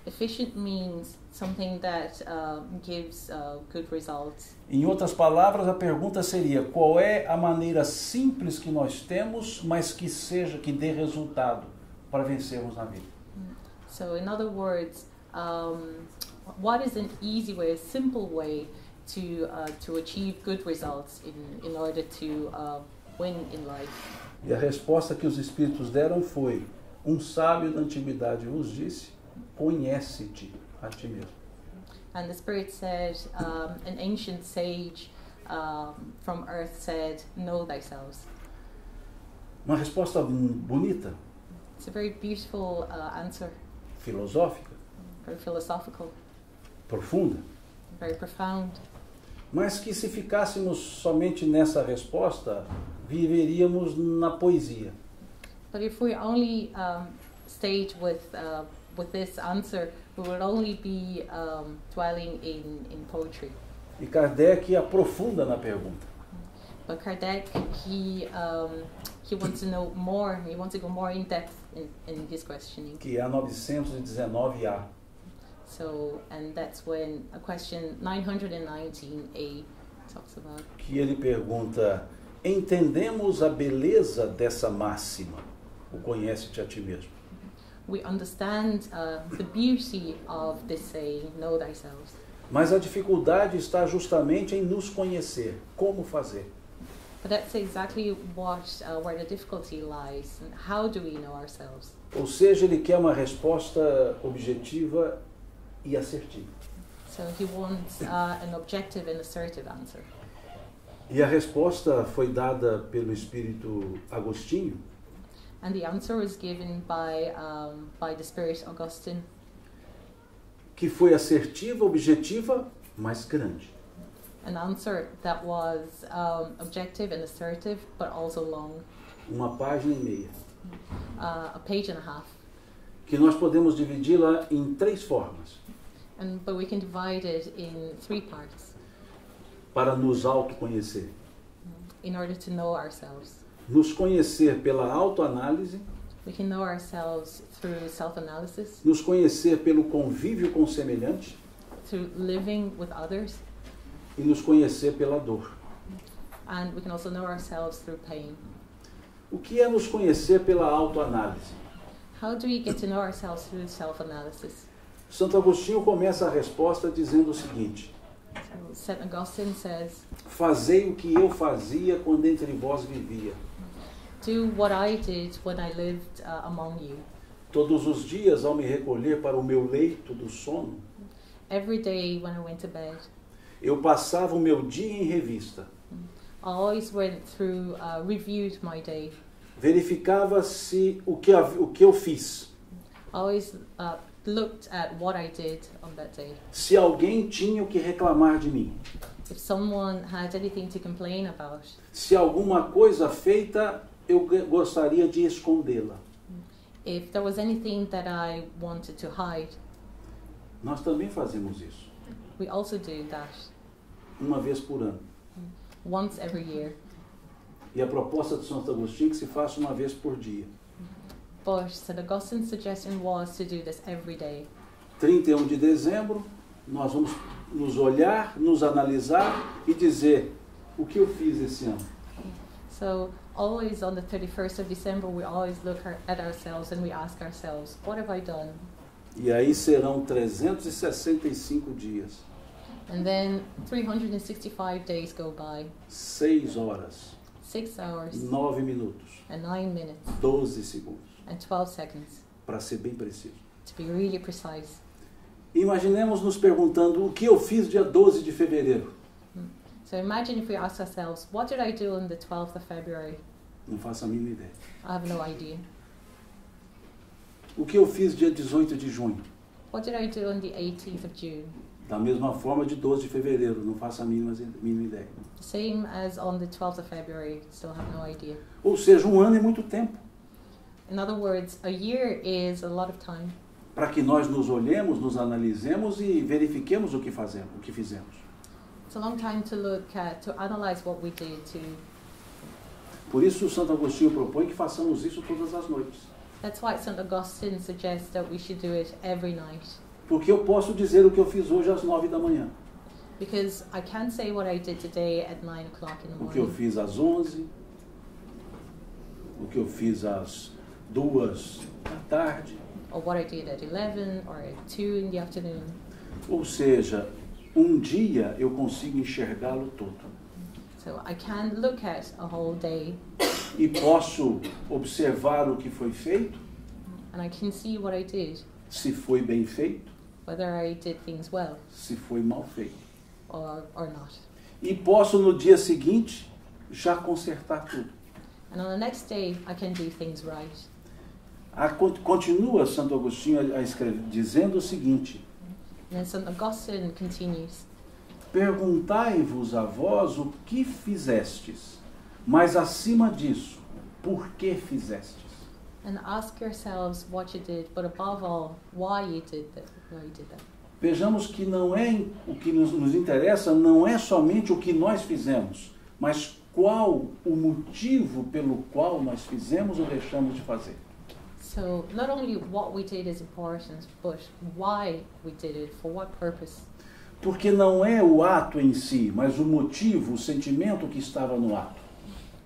Efficient means something that um, gives uh, good results. Em outras palavras, a pergunta seria: qual é a maneira simples que nós temos, mas que seja que dê resultado para vencermos na vida? So, in other words, um, what is an easy way, a simple way to uh, to achieve good results in in order to uh, win in life? E a resposta que os espíritos deram foi: um sábio da antiguidade vos disse: conhece-te a ti mesmo. And the spirit said, um, an ancient sage um, from earth said, "Know thyself." Uma resposta bonita, It's a very beautiful uh, answer, filosófica, very philosophical, profunda, very profound. mas que se ficássemos somente nessa resposta, viveríamos na poesia. But if we only um, stayed with uh, with this answer, we would only be um, dwelling in, in poetry. E Kardec aprofunda na pergunta. But Kardec, he um, he wants to know more. He wants to go more in depth in, in his questioning. que é a 919A. So, and that's when a question 919a talks about. Que ele pergunta: Entendemos a beleza dessa máxima? O conhece-te a ti mesmo. We understand uh, the beauty of this saying, "Know thyself." Mas a dificuldade está justamente em nos conhecer. Como fazer? But that's exactly what uh, where the difficulty lies. How do we know ourselves? Ou seja, ele quer uma resposta objetiva e assertiva. So he wants uh, an objective and assertive answer. E a resposta foi dada pelo espírito Agostinho, And the answer was given by um, by the Spirit Augustine, que foi assertiva, objetiva, mas grande. An answer that was um, objective and assertive, but also long, Uma página e meia. uh, a page and a half. Que nós podemos dividi-la em três formas. And but we can divide it in three parts Para nos autoconhecer. in order to know ourselves. Nos conhecer pela autoanálise, We can know ourselves through self-analysis, nos conhecer pelo convívio com o semelhante through living with others, e nos conhecer pela dor. and we can also know ourselves through pain. O que é nos conhecer pela autoanálise? How do we get to know ourselves through self-analysis? Santo Agostinho começa a resposta dizendo o seguinte: So says, Fazei o que eu fazia quando entre vós vivia. Do what I did when I lived uh, among you. Todos os dias, ao me recolher para o meu leito do sono, Every day when I went to bed, eu passava o meu dia em revista. I always went through, uh, reviewed my day. Verificava se o que, o que eu fiz. I always uh, looked at what I did on that day. Se alguém tinha o que reclamar de mim. If someone had anything to complain about, Se alguma coisa feita, eu gostaria de escondê-la. if there was anything that I wanted to hide, Nós também fazemos isso, we also do that uma vez por ano. once every year. E a proposta do Santo Agostinho é que se faça uma vez por dia. But St. Augustine's suggestion was to do this every day. 31 de dezembro, nós vamos nos olhar, nos analisar e dizer o que eu fiz esse ano. So always on the 31st of December, we always look at ourselves and we ask ourselves, what have I done? E aí serão 365 dias, And then 365 days go by, 6 horas, six hours 9 minutos, and nine minutes 12 segundos, and 12 seconds, para ser bem preciso. to be really precise. Imaginemos nos perguntando o que eu fiz dia 12 de fevereiro. So imagine if we ask ourselves, what did I do on the 12th of February? Não faço a mínima ideia. I have no idea. O que eu fiz dia 18 de junho? What did I do on the 18th of June? Da mesma forma de 12 de fevereiro, não faço a mínima, mínima ideia. Same as on the 12th of February, still have no idea. Ou seja, um ano é muito tempo In other words, a year is a lot of time para que nós nos olhemos, nos analisemos e verifiquemos o que fazemos, o que fizemos. It's a long time to look at, to analyze what we did, to Por isso, Santo Agostinho propõe que façamos isso todas as noites. That's why St. Augustine suggests that we should do it every night. Porque eu posso dizer o que eu fiz hoje às nove da manhã, Because I can't say what I did today at 9 o'clock in the o que eu morning, fiz às onze, o que eu fiz às duas da tarde. or what I did at 11 or at 2 in the afternoon. Ou seja, um dia eu consigo enxergá-lo todo. So I can look at a whole day. E posso observar o que foi feito, and I can see what I did, se foi bem feito, whether I did things well se foi mal feito. or, or not. E posso no dia seguinte já consertar tudo. And on the next day, I can do things right. A, con- continua Santo Agostinho a, escrever, dizendo o seguinte: And then St. Augustine continues Perguntai-vos a vós o que fizestes, mas acima disso, por que fizestes? And ask yourselves what you did, but above all, why you did that. Why you did that. Vejamos que não é o que nos, nos interessa não é somente o que nós fizemos, mas qual o motivo pelo qual nós fizemos ou deixamos de fazer. So not only what we did is important, but why we did it, for what purpose. Porque não é o ato em si, mas o motivo, o sentimento que estava no ato.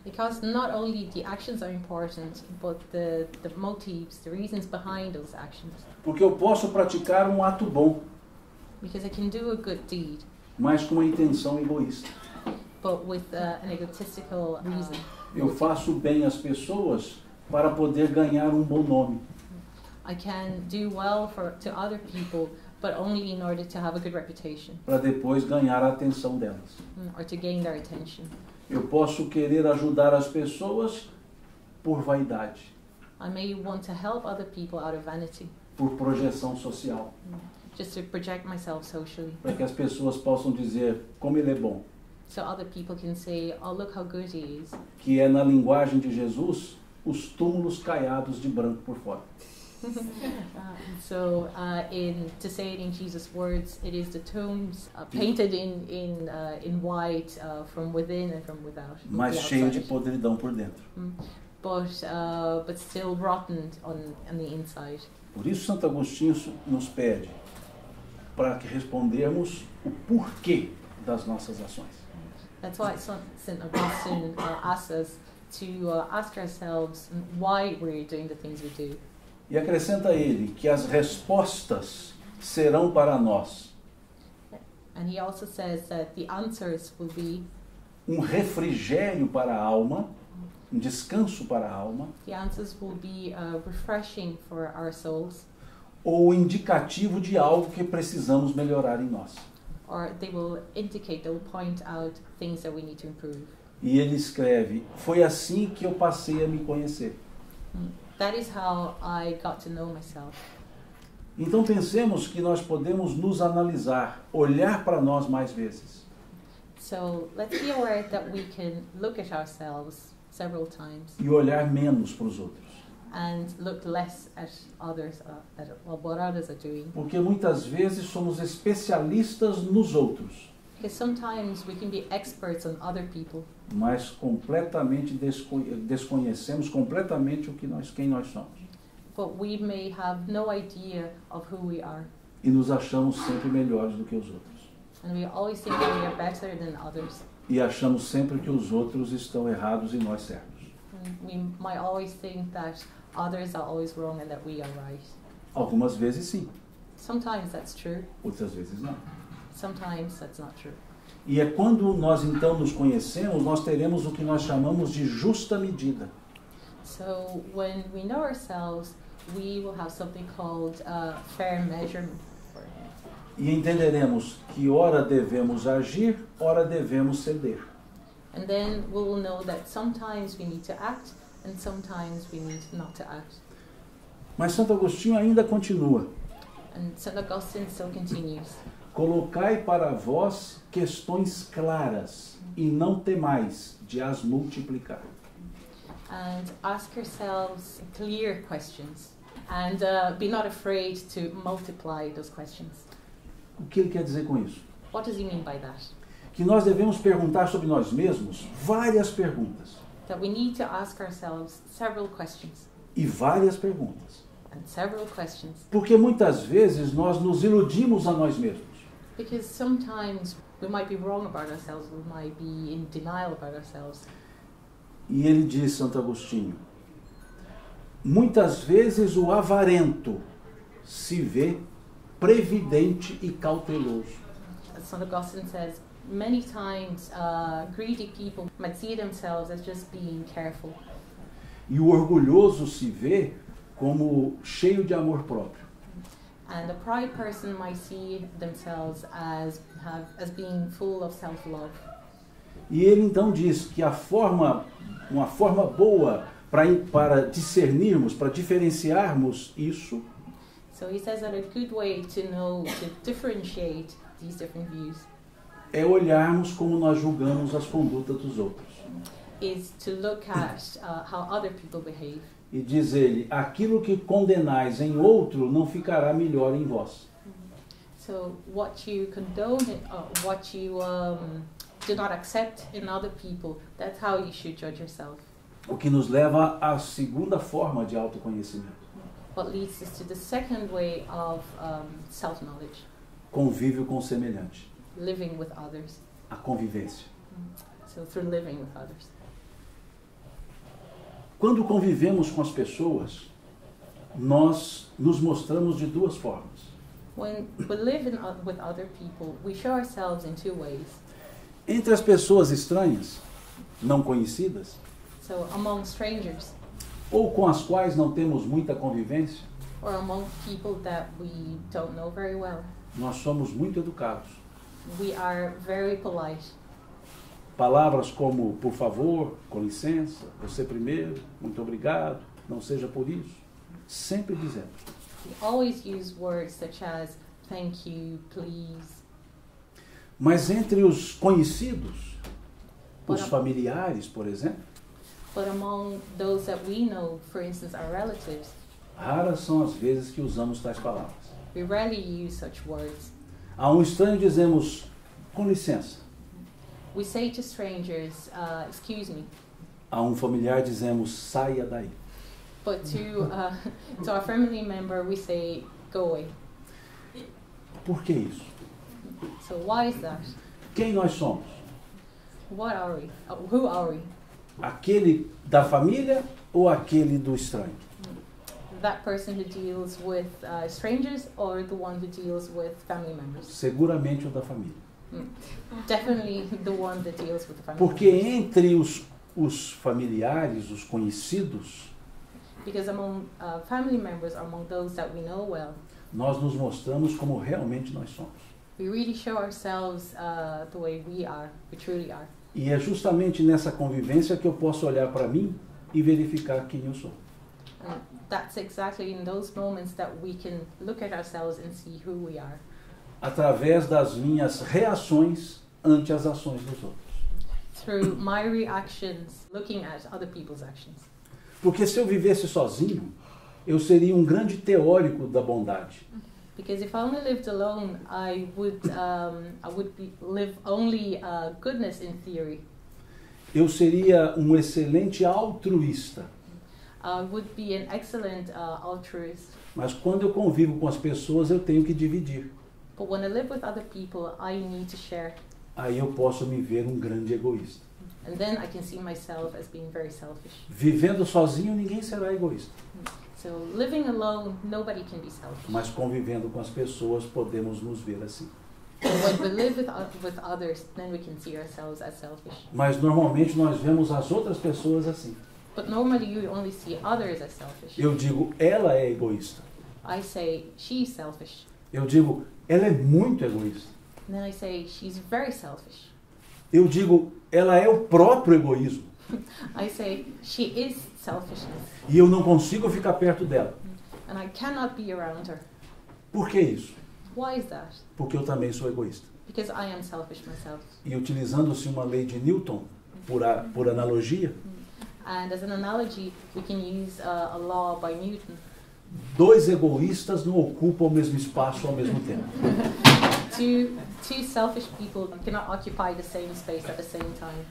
Because not only the actions are important, but the, the motives, the reasons behind those actions. Porque eu posso praticar um ato bom, Because I can do a good deed, mas com uma intenção egoísta. but with uh, an egotistical reason. Eu faço bem às pessoas para poder ganhar um bom nome. I can do well for to other people, but only in order to have a good reputation para depois ganhar a atenção delas. mm, or to gain their attention. Eu posso querer ajudar as pessoas por vaidade, I may want to help other people out of vanity, por projeção social, just to project myself socially, para que as pessoas possam dizer como ele é bom, so other people can say, "Oh, look how good he is." que é na linguagem de Jesus os túmulos caiados de branco por fora. Uh, so, uh, in to say it in Jesus' words, it is the tombs uh, painted in in uh, in white uh, from within and from without, Mas cheio de podridão por dentro. Mm. but uh, but still rotten on on the inside. Por isso Santo Agostinho nos pede para que respondermos o porquê das nossas ações. That's why. St. Augustine uh, asks us to ask ourselves why we're doing the things we do. E acrescenta ele que as respostas serão para nós And he also says that the answers will be um refrigério para a alma, um descanso para a alma, the answers will be uh, refreshing for our souls, ou indicativo de algo que precisamos melhorar em nós. or they will indicate, they will point out things that we need to improve. E ele escreve: Foi assim que eu passei a me conhecer. Mm. That is how I got to know myself. Então pensemos que nós podemos nos analisar, olhar para nós mais vezes. So let's be aware that we can look at ourselves several times e olhar menos para os outros. and look less at others, uh, at what others are doing. Porque muitas vezes somos especialistas nos outros, Because sometimes we can be experts on other people, mas completamente desco desconhecemos completamente o que nós, quem nós somos. but we may have no idea of who we are. E nos achamos sempre melhores do que os outros. And we always think that we are better than others. E achamos sempre que os outros estão errados e nós certos. And we might always think that others are always wrong and that we are right. Algumas vezes sim, Sometimes that's true, outras vezes não. sometimes that's not true. E é quando nós então nos conhecemos, nós teremos o que nós chamamos de justa medida. So when we know ourselves, we will have something called uh, fair measurement. For. E entenderemos que ora devemos agir, ora devemos ceder. And then we will know that sometimes we need to act and sometimes we need not to act. Mas Santo Agostinho ainda continua. And St. Augustine still continues. Colocai para vós questões claras e não temais de as multiplicar. And ask yourselves clear questions and uh, be not afraid to multiply those questions. O que ele quer dizer com isso? What does he mean by that? Que nós devemos perguntar sobre nós mesmos várias perguntas. That we need to ask ourselves several questions E várias perguntas. and several questions Porque muitas vezes nós nos iludimos a nós mesmos. Because sometimes we might be wrong about ourselves, we might be in denial about ourselves. E ele diz, Santo Agostinho, muitas vezes o avarento se vê previdente e cauteloso. As St. Augustine says, many times uh, greedy people might see themselves as just being careful, E o orgulhoso se vê como cheio de amor próprio. And a pride person might see themselves as have, as being full of self-love. E ele então diz que a forma, uma forma boa para, para discernirmos, para diferenciarmos isso, So he says that a good way to know to differentiate these different views é olharmos como nós julgamos as condutas dos outros. is to look at uh, how other people behave. E diz ele: aquilo que condenais em outro não ficará melhor em vós. So what you condone, uh, what you um, do not accept in other people, that's how you should judge yourself. O que nos leva à segunda forma de autoconhecimento: What leads us to the second way of um, self-knowledge, convívio com o semelhante, living with others. a convivência. So through living with others. Quando convivemos com as pessoas, nós nos mostramos de duas formas. When we live in, o- with other people, we show ourselves in two ways. Entre as pessoas estranhas, não conhecidas, So among strangers, ou com as quais não temos muita convivência, or among people that we don't know very well, nós somos muito educados. we are very polite. Palavras como por favor, com licença, você primeiro, muito obrigado, não seja por isso. Sempre dizemos. We always use words such as thank you, please. Mas entre os conhecidos, os familiares, por exemplo, But among those that we know, for instance, our relatives, raras são as vezes que usamos tais palavras. we rarely use such words. A um estranho dizemos com licença. We say to strangers, uh, excuse me, A um familiar dizemos saia daí. but to, uh, to our family member, we say, go away. Por que isso? So why is that? Quem nós somos? What are we? Uh, who are we? Aquele da família ou aquele do estranho? That person who deals with uh, strangers or the one who deals with family members? Seguramente o da família. Definitely the one that deals with the family Porque entre os, os familiares, os conhecidos, Because among uh, family members, among those that we know well, nós nos mostramos como realmente nós somos. really uh, are. E é justamente nessa convivência que eu posso olhar para mim e verificar quem eu sou. And that's exactly in those moments that we can look at ourselves and see who we are Através das minhas reações ante as ações dos outros. through my reactions, looking at other people's actions. Porque se eu vivesse sozinho, eu seria um grande teórico da bondade. Because if I only lived alone, I would um, I would be, live only uh, goodness in theory. Eu seria um excelente altruísta. I would be an excellent uh, altruist. Mas quando eu convivo com as pessoas, eu tenho que dividir. But when I live with other people, I need to share. Aí eu posso me ver um grande egoísta. And then I can see myself as being very selfish. Vivendo sozinho, ninguém será egoísta. So living alone, nobody can be selfish. Mas convivendo com as pessoas, podemos nos ver assim. But when we live with, o- with others, then we can see ourselves as selfish. Mas normalmente nós vemos as outras pessoas assim. But normally you only see others as selfish. Eu digo, ela é egoísta. I say, she's selfish. Eu digo, ela é muito egoísta. Then I say, she's very selfish. Eu digo, ela é o próprio egoísmo. I say she is selfishness, E eu não consigo ficar perto dela. and I cannot be around her. Por que isso? Why is that? Porque eu também sou egoísta. Because I am selfish myself. E utilizando-se uma lei de Newton, por, a, por analogia, And as an analogy, we can use uh, a law by Newton. Dois egoístas não ocupam o mesmo espaço ao mesmo tempo. Two, two selfish people cannot occupy the same space at the same time.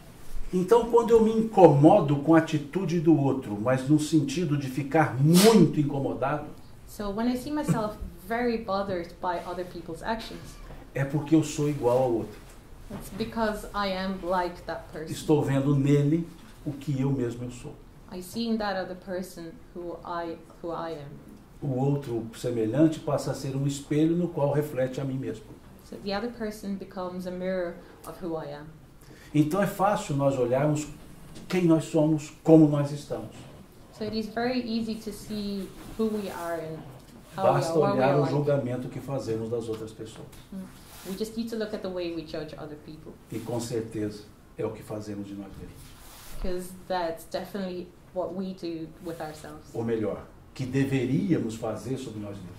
Então, quando eu me incomodo com a atitude do outro, mas no sentido de ficar muito incomodado, So when I see myself very bothered by other people's actions, é porque eu sou igual ao outro. it's because I am like that person. Estou vendo nele o que eu mesmo eu sou. I see in that other person who I who I am. O outro semelhante passa a ser um espelho no qual reflete a mim mesmo. So the other person becomes a mirror of who I am. Então é fácil nós olharmos quem nós somos, como nós estamos. So it is very easy to see who we are and how we Basta are, what we olhar are o like. julgamento que fazemos das outras pessoas. We just need to look at the way we judge other people, E com certeza é o que fazemos de nós mesmos. because that's definitely what we do with ourselves. Ou melhor, que deveríamos fazer sobre nós mesmos.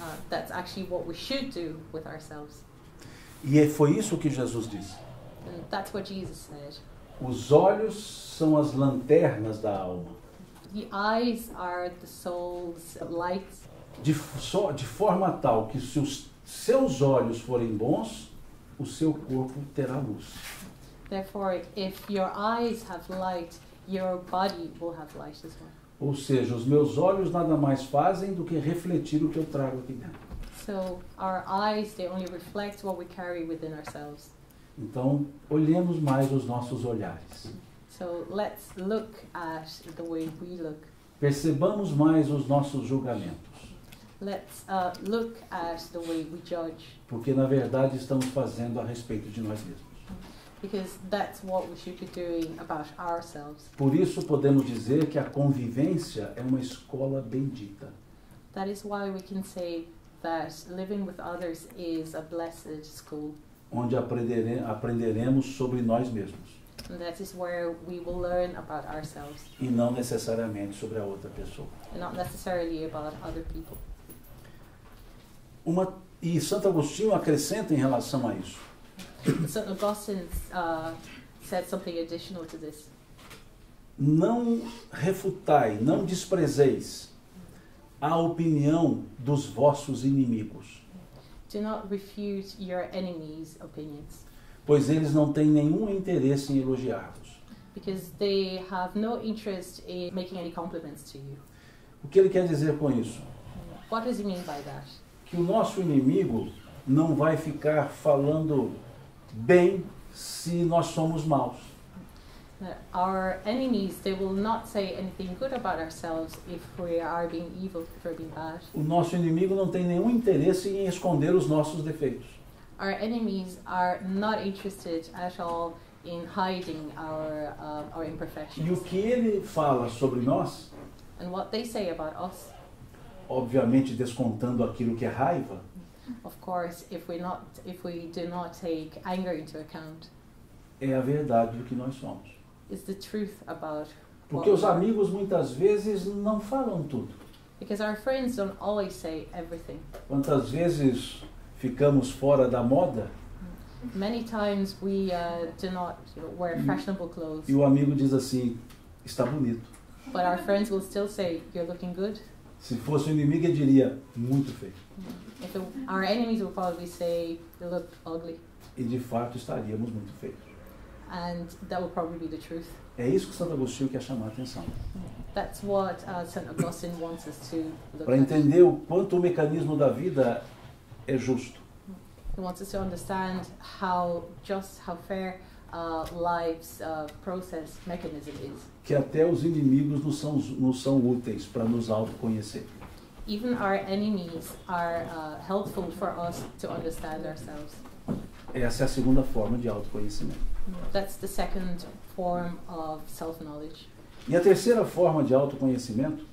Uh, that's actually what we should do with ourselves, E é- foi isso que Jesus disse. Jesus. Os olhos são as lanternas da alma. The eyes are the soul's lights, De, só- de forma tal que se os seus olhos forem bons, o seu corpo terá luz. Therefore, if your eyes have light, your body will have light as well. Ou seja, os meus olhos nada mais fazem do que refletir o que eu trago aqui dentro. So our eyes, they only reflect what we carry within ourselves. Então, olhemos mais os nossos olhares. So let's look at the way we look. Percebamos mais os nossos julgamentos. Let's uh, look at the way we judge, Porque, na verdade, estamos fazendo a respeito de nós mesmos. Por isso, podemos dizer que a convivência é uma escola bendita. That is why we can say that living with others is a blessed school. onde aprendere- aprenderemos sobre nós mesmos And that is where we will learn about ourselves e não necessariamente sobre a outra pessoa. and not necessarily about other people. Uma, e Santo Agostinho acrescenta em relação a isso. St. Augustine uh, said something additional to this. Não refutai, não desprezeis a opinião dos vossos inimigos, Do not refute your enemies' opinions, pois eles não têm nenhum interesse em elogiar-vos. because they have no interest in making any compliments to you. O que ele quer dizer com isso? What does he mean by that? Que o nosso inimigo não vai ficar falando bem se nós somos maus. Our enemies, they will not say anything good about ourselves if we are being evil, if we're being bad. O nosso inimigo não tem nenhum interesse em esconder os nossos defeitos. Our enemies are not interested at all in hiding our, uh, our E o imperfections. que ele fala sobre nós, And what they say about us, obviamente descontando aquilo que é raiva, of course, if we not, if we do not take anger into account, é a verdade do que nós somos. is the truth about Porque os amigos muitas vezes não falam tudo. because our friends don't always say everything. Quantas vezes ficamos fora da moda Many times we uh, do not wear fashionable clothes, e o amigo diz assim: está bonito. but our friends will still say, You're looking good. Se fosse o inimigo, ele diria: muito feio. If it, our enemies will probably say, You look ugly. E de fato estaríamos muito feios. And that will probably be the truth. É isso que Santo Agostinho quer chamar a atenção. That's what uh, St. Augustine wants us to look Para at. entender o quanto o mecanismo da vida é justo. He wants us to understand how just, how fair uh, life's uh, process mechanism is. que até os inimigos nos são, nos são úteis para nos autoconhecer. Even our enemies are uh, helpful for us to understand ourselves. Essa é a segunda forma de autoconhecimento. That's the second form of self knowledge. E a terceira forma de autoconhecimento,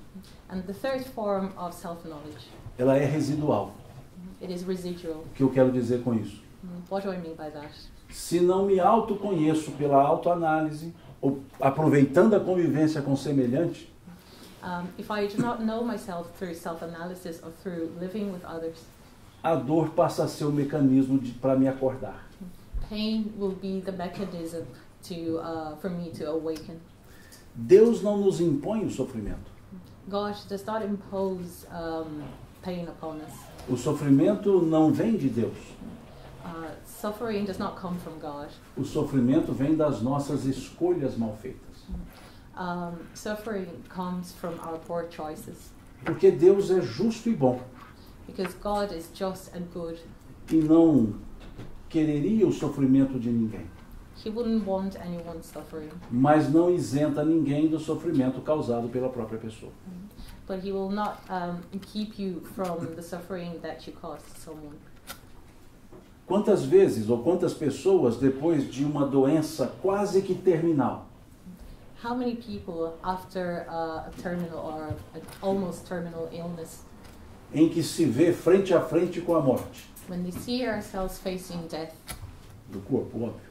And the third form of self knowledge, ela é residual. it is residual. O que eu quero dizer com isso? What do I mean by that? Se não me autoconheço pela autoanálise, ou aproveitando a convivência com semelhante, Um, if I do not know myself through self-analysis or through living with others, a dor passa a ser o mecanismo para me acordar. pain will be the mechanism to uh, for me to awaken. Deus não nos impõe o sofrimento. God does not impose um, pain upon us. O sofrimento não vem de Deus. Uh, suffering does not come from God. O sofrimento vem das nossas escolhas mal feitas. Um, suffering comes from our poor choices Porque Deus é justo e bom because God is just and good. e não quereria o sofrimento de ninguém, He wouldn't want anyone suffering, mas não isenta ninguém do sofrimento causado pela própria pessoa. but He will not um, keep you from the suffering that you caused someone. Quantas vezes ou quantas pessoas, depois de uma doença quase que terminal, How many people, after a terminal or almost terminal illness, em que se vê frente a frente com a morte. When they see ourselves facing death, do corpo, óbvio.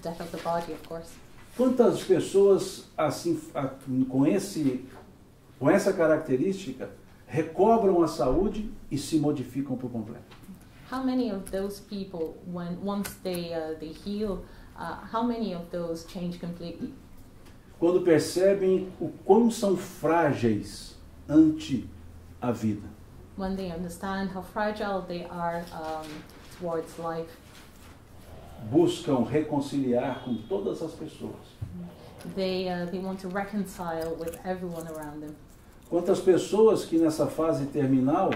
death of the body, of course, Quantas pessoas assim com esse com essa característica recobram a saúde e se modificam por completo? How many of those people, when once they uh, they heal, uh, how many of those change completely? Quando percebem o quão são frágeis ante a vida. When they understand how fragile they are um, towards life, Buscam reconciliar com todas as pessoas. they uh, they want to reconcile with everyone around them. Quantas pessoas que nessa fase terminal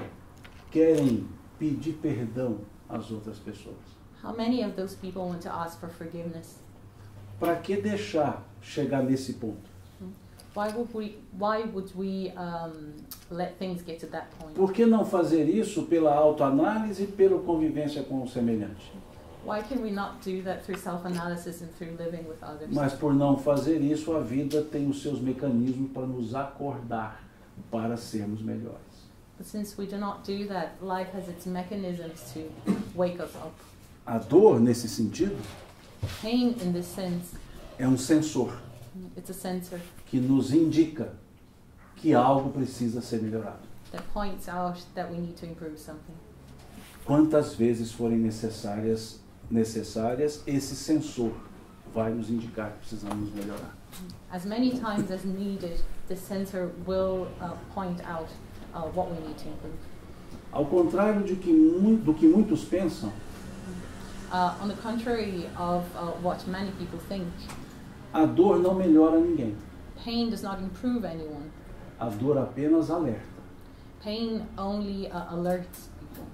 querem pedir perdão às outras pessoas? How many of those people want to ask for forgiveness? Para que deixar chegar nesse ponto? Why would we? Why would we um, let things get to that point? Por que não fazer isso pela autoanálise e pela convivência com o semelhante? Why can we not do that through self-analysis and through living with others? Mas por não fazer isso, a vida tem os seus mecanismos para nos acordar para sermos melhores. But since we do not do that, life has its mechanisms to wake us up. A dor, nesse sentido, Pain, in this sense, é um sensor it's a sensor que nos indica que algo precisa ser melhorado. that points out that we need to improve something. Quantas vezes forem necessárias, necessárias, esse sensor vai nos indicar que precisamos melhorar. As many times as needed, the sensor will uh, point out uh, what we need to improve. Ao contrário de que, do que muitos pensam, Uh, on the contrary of uh, what many people think, a dor não melhora ninguém. pain does not improve anyone. A dor apenas alerta. Pain only uh, alerts people.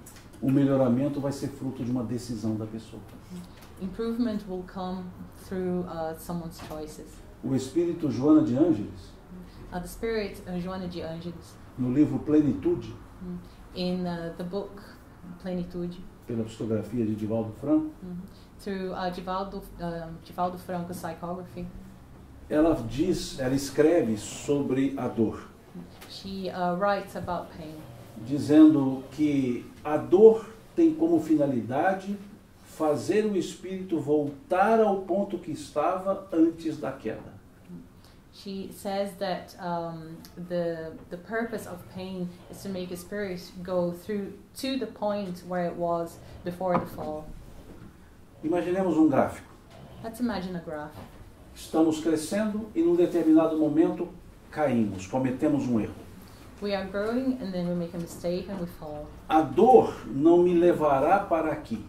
O melhoramento vai ser fruto de uma decisão da pessoa. Improvement will come through uh, someone's choices. O espírito Joana de Ângeles, Uh, the spirit, uh, Joana de Angelis, no livro Plenitude, in uh, the book Plenitude, pela psicografia de Divaldo Franco, mhm, through uh, Givaldo, um, Givaldo Franco's psychography, ela diz, ela escreve sobre a dor, she uh, writes about pain, dizendo que a dor tem como finalidade fazer o espírito voltar ao ponto que estava antes da queda. She says that um, the the purpose of pain is to make a spirit go through to the point where it was before the fall. Imaginemos um gráfico. Let's imagine a graph. Estamos crescendo e num determinado momento caímos, cometemos um erro. We are growing and then we make a mistake and we fall. A dor não me levará para aqui.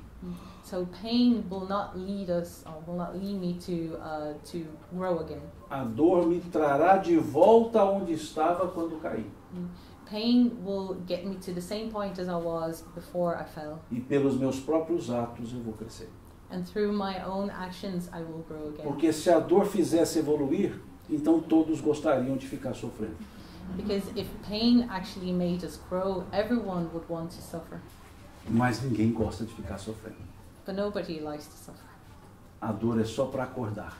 So pain will not lead us or will not lead me to uh, to grow again. A dor me trará de volta onde estava quando caí. Pain will get me to the same point as I was before I fell. E pelos meus próprios atos eu vou crescer. And through my own actions I will grow again. Porque se a dor fizesse evoluir, então todos gostariam de ficar sofrendo. Because if pain actually made us grow, everyone would want to suffer. Mas ninguém gosta de ficar sofrendo. But nobody likes to suffer. A dor é só para acordar.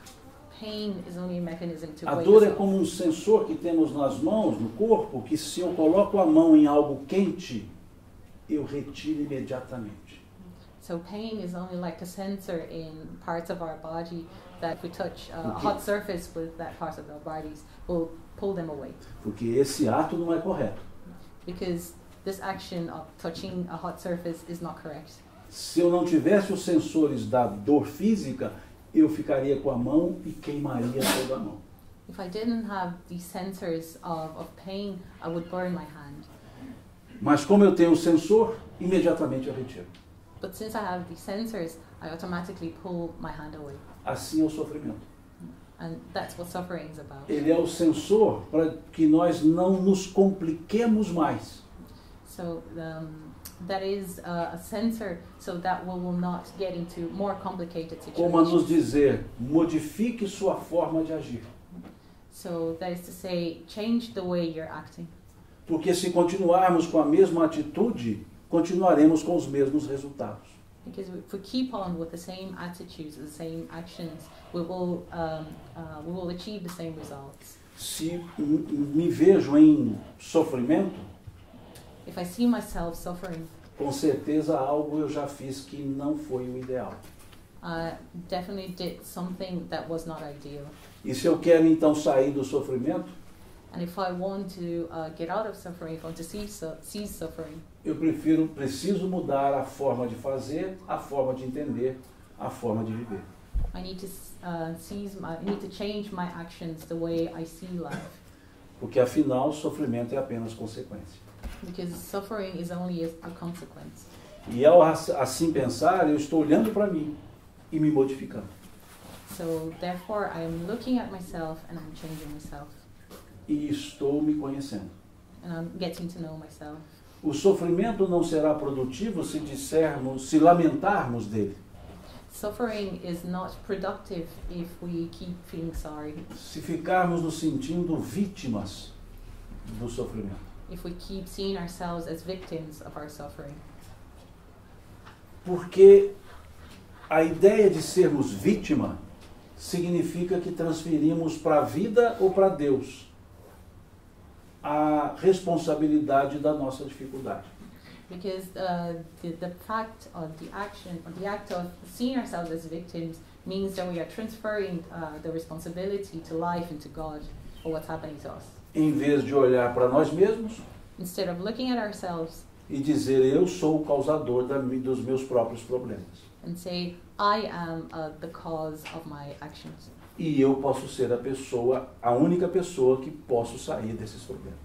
A dor é como um sensor que temos nas mãos, no corpo, que se eu coloco a mão em algo quente, eu retiro imediatamente. So pain is only like a sensor in parts of our body that if we touch a Okay. hot surface with that part of our bodies, will pull them away. Porque esse ato não é correto. Because this action of touching a hot surface is not correct. Se eu não tivesse os sensores da dor física, eu ficaria com a mão e queimaria toda a mão. If I didn't have these sensors of, of pain, I would burn my hand. Mas como eu tenho o sensor, imediatamente eu retiro. But since I have these sensors, I automatically pull my hand away. Assim é o sofrimento. And that's what suffering is about. Ele é o sensor para que nós não nos compliquemos mais. So um, that is a sensor so that we will not get into more complicated Como a nos situations. dizer, modifique sua forma de agir. So that is to say, change the way you're acting. Porque se continuarmos com a mesma atitude, continuaremos com os mesmos resultados. Because if we keep on with the same attitudes, the same actions, we will um, uh, we will achieve the same results. Se me vejo em sofrimento, If I see myself suffering, com certeza algo eu já fiz que não foi o ideal. I definitely did something that was not ideal. E se eu quero então sair do sofrimento, And if I want to uh, get out of suffering, if I want to cease, su- cease suffering, eu prefiro, preciso mudar a forma de fazer, a forma de entender, a forma de viver. I need to uh, seize my, I need to change my actions the way I see life. Porque afinal, sofrimento é apenas consequência. Because suffering is only a, consequence. E ao as- assim pensar, eu estou olhando para mim e me modificando. So therefore, I am looking at myself and I'm changing myself, E estou me conhecendo. and I'm getting to know myself. O sofrimento não será produtivo se dissermos, se lamentarmos dele. Suffering is not productive if we keep feeling sorry, Se ficarmos nos sentindo vítimas do sofrimento. If we keep seeing ourselves as victims of our suffering. Porque a ideia de sermos vítima significa que transferimos para a vida ou para Deus a responsabilidade da nossa dificuldade. Because uh, the, the fact of the action, or the act of seeing ourselves as victims, means that we are transferring uh, the responsibility to life and to God for what's happening to us. Em vez de olhar para nós mesmos Instead of looking at ourselves e dizer eu sou o causador da dos meus próprios problemas. and say, I am uh, the cause of my actions. E eu posso ser a pessoa, a única pessoa que posso sair desses problemas.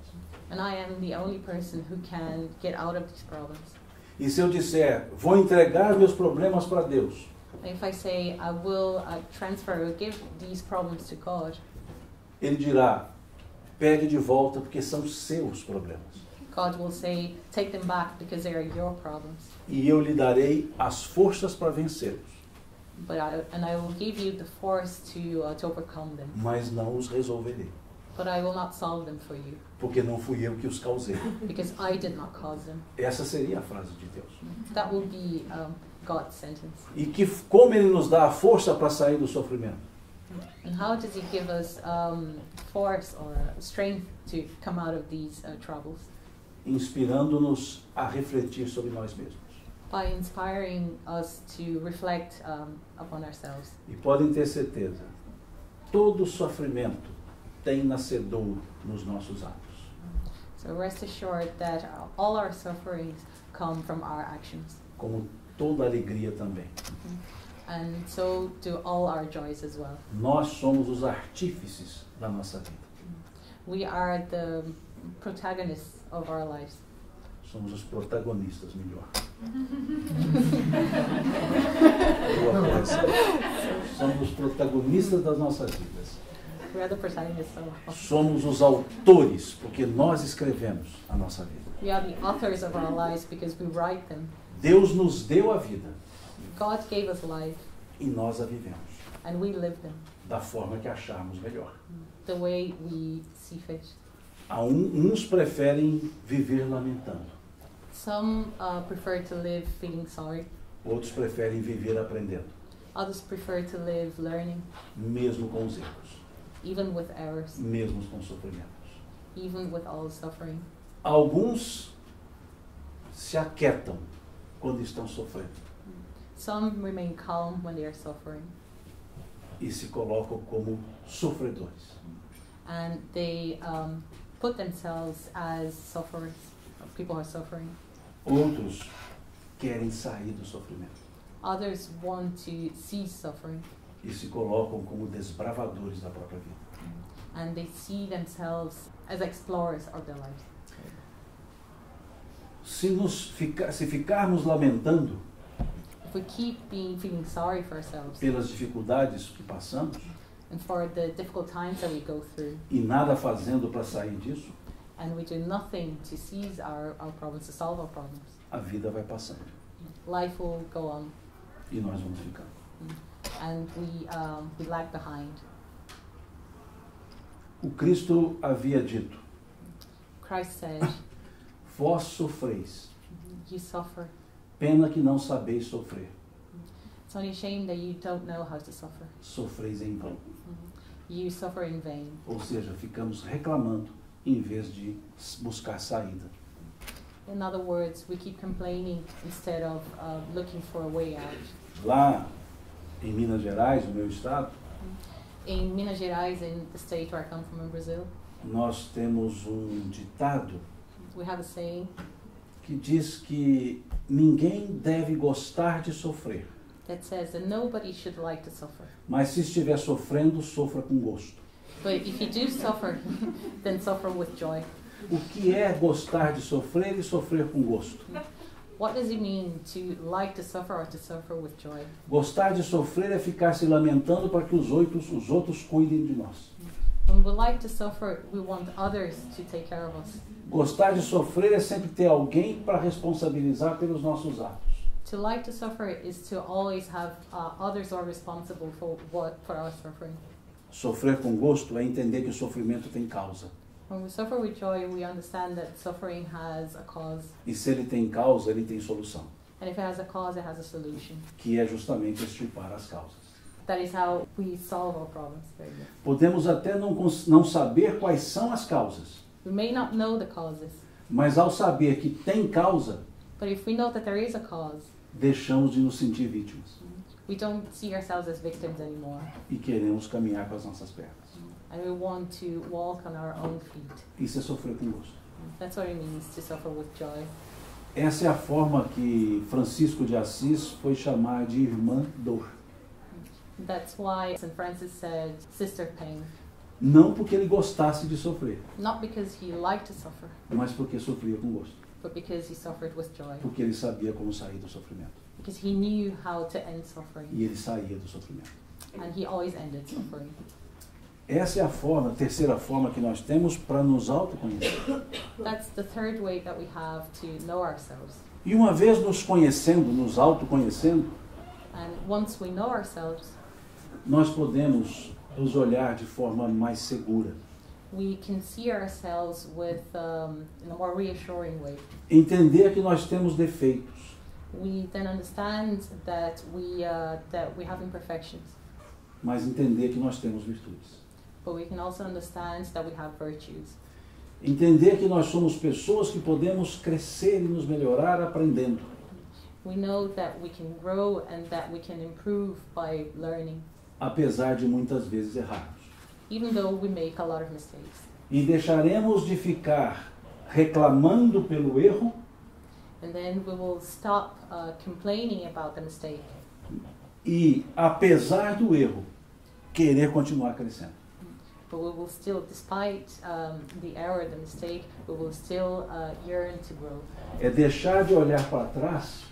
And I am the only person who can get out of these problems. E se eu disser, vou entregar meus problemas para Deus, if I say, I will uh, transfer, give these problems to God, ele dirá, pegue de volta porque são seus problemas. God will say, take them back because they are your problems. E eu lhe darei as forças para vencê-los, But I, and I will give you the force to, uh, to overcome them. mas não os resolverei, But I will not solve them for you porque não fui eu que os causei. because I did not cause them. Essa seria a frase de Deus. That will be um, God's sentence. E que como ele nos dá a força para sair do sofrimento? And how does He give us um, force or strength to come out of these uh, troubles? Inspirando-nos a refletir sobre nós mesmos. By inspiring us to reflect um, upon ourselves. E podem ter certeza, todo sofrimento tem nascedouro nos nossos atos. So rest assured that all our sufferings come from our actions. Como toda alegria também. And so do all our joys as well. Nós somos os artífices da nossa vida. We are the protagonists of our lives. Somos os protagonistas, melhor. Boa coisa. Somos os protagonistas das nossas vidas. We are the protagonists of, Somos os autores, porque nós escrevemos a nossa vida. We are the authors of our lives because we write them. Deus nos deu a vida God gave us life e nós a vivemos and we live them da forma que acharmos melhor. the way we see fit. Um- uns preferem viver lamentando, Some uh, prefer to live feeling sorry, outros preferem viver aprendendo, others prefer to live learning, mesmo com os erros, even with errors, mesmo com os sofrimentos. even with all suffering. Alguns se aquietam quando estão sofrendo. Some remain calm when they are suffering, e se colocam como sofredores. and they um, put themselves as sufferers, people are suffering. Outros querem sair do sofrimento Others want to cease suffering, e se colocam como desbravadores da própria vida. and they see themselves as explorers of their lives. Se, nos fica, se ficarmos lamentando we keep being feeling sorry for ourselves. Pelas dificuldades que passamos. And for the difficult times that we go through, e nada fazendo para sair disso, and we do nothing to seize our, our problems, to solve our problems, a vida vai passando. Life will go on, e nós vamos ficar. and we um, we lag behind. O Cristo havia dito: Christ said, Vós sofreis, "You suffer. Pena que não sabeis sofrer. It's only a shame that you don't know how to suffer. Sofreis em vão. You suffer in vain." Ou seja, ficamos reclamando em vez de buscar saída. In other words, we keep complaining instead of uh, looking for a way out. Lá em Minas Gerais, no meu estado, In Minas Gerais, in the state where I come from in Brazil, nós temos um ditado we have a saying que diz que ninguém deve gostar de sofrer, that says that nobody should like to suffer. mas se estiver sofrendo, sofra com gosto. But if you do suffer, then suffer with joy. O que é gostar de sofrer e sofrer com gosto? What does it mean to like to suffer or to suffer with joy? Gostar de sofrer é ficar se lamentando para que os outros, os outros cuidem de nós. When we like to suffer, we want others to take care of us. Gostar de sofrer é sempre ter alguém para responsabilizar pelos nossos atos. To like to suffer is to always have uh, others are responsible for what for our suffering. Sofrer com gosto é entender que o sofrimento tem causa. When we suffer with joy, we understand that suffering has a cause, E se ele tem causa, ele tem solução, and if it has a cause, it has a solution. que é justamente extirpar as causas. That is how we solve our problems. Podemos até não, não saber quais são as causas, We may not know the causes, mas ao saber que tem causa, but if we know that there is a cause, deixamos de nos sentir vítimas we don't see ourselves as victims anymore, e queremos caminhar com as nossas pernas. and we want to walk on our own feet. Isso é sofrer com gosto. That's what it means to suffer with joy. Essa é a forma que Francisco de Assis foi chamar de irmã dor. That's why St. Francis said, Sister pain, Não porque ele gostasse de sofrer, not because he liked to suffer, mas porque sofria com gosto. but because he suffered with joy, Porque ele sabia como sair do sofrimento. because he knew how to end suffering, E ele saía do sofrimento. and he always ended suffering. Essa é a forma, a terceira forma que nós temos para nos autoconhecer. That's the third way that we have to know ourselves. E uma vez nos conhecendo, nos autoconhecendo, And once we know ourselves, nós podemos nos olhar de forma mais segura. we can see ourselves with um, in a more reassuring way. Entender que nós temos defeitos, We then understand that we uh, that we have imperfections, mas entender que nós temos virtudes. but we can also understand that we have virtues. Entender que nós somos pessoas que podemos crescer e nos melhorar aprendendo. We know that we can grow and that we can improve by learning, apesar de muitas vezes errarmos. even though we make a lot of mistakes. E deixaremos de ficar reclamando pelo erro And then we will stop uh, complaining about the mistake. e, apesar do erro, querer continuar crescendo. But we will still, despite um, the error, the mistake, we will still uh, yearn to grow. É deixar de olhar para trás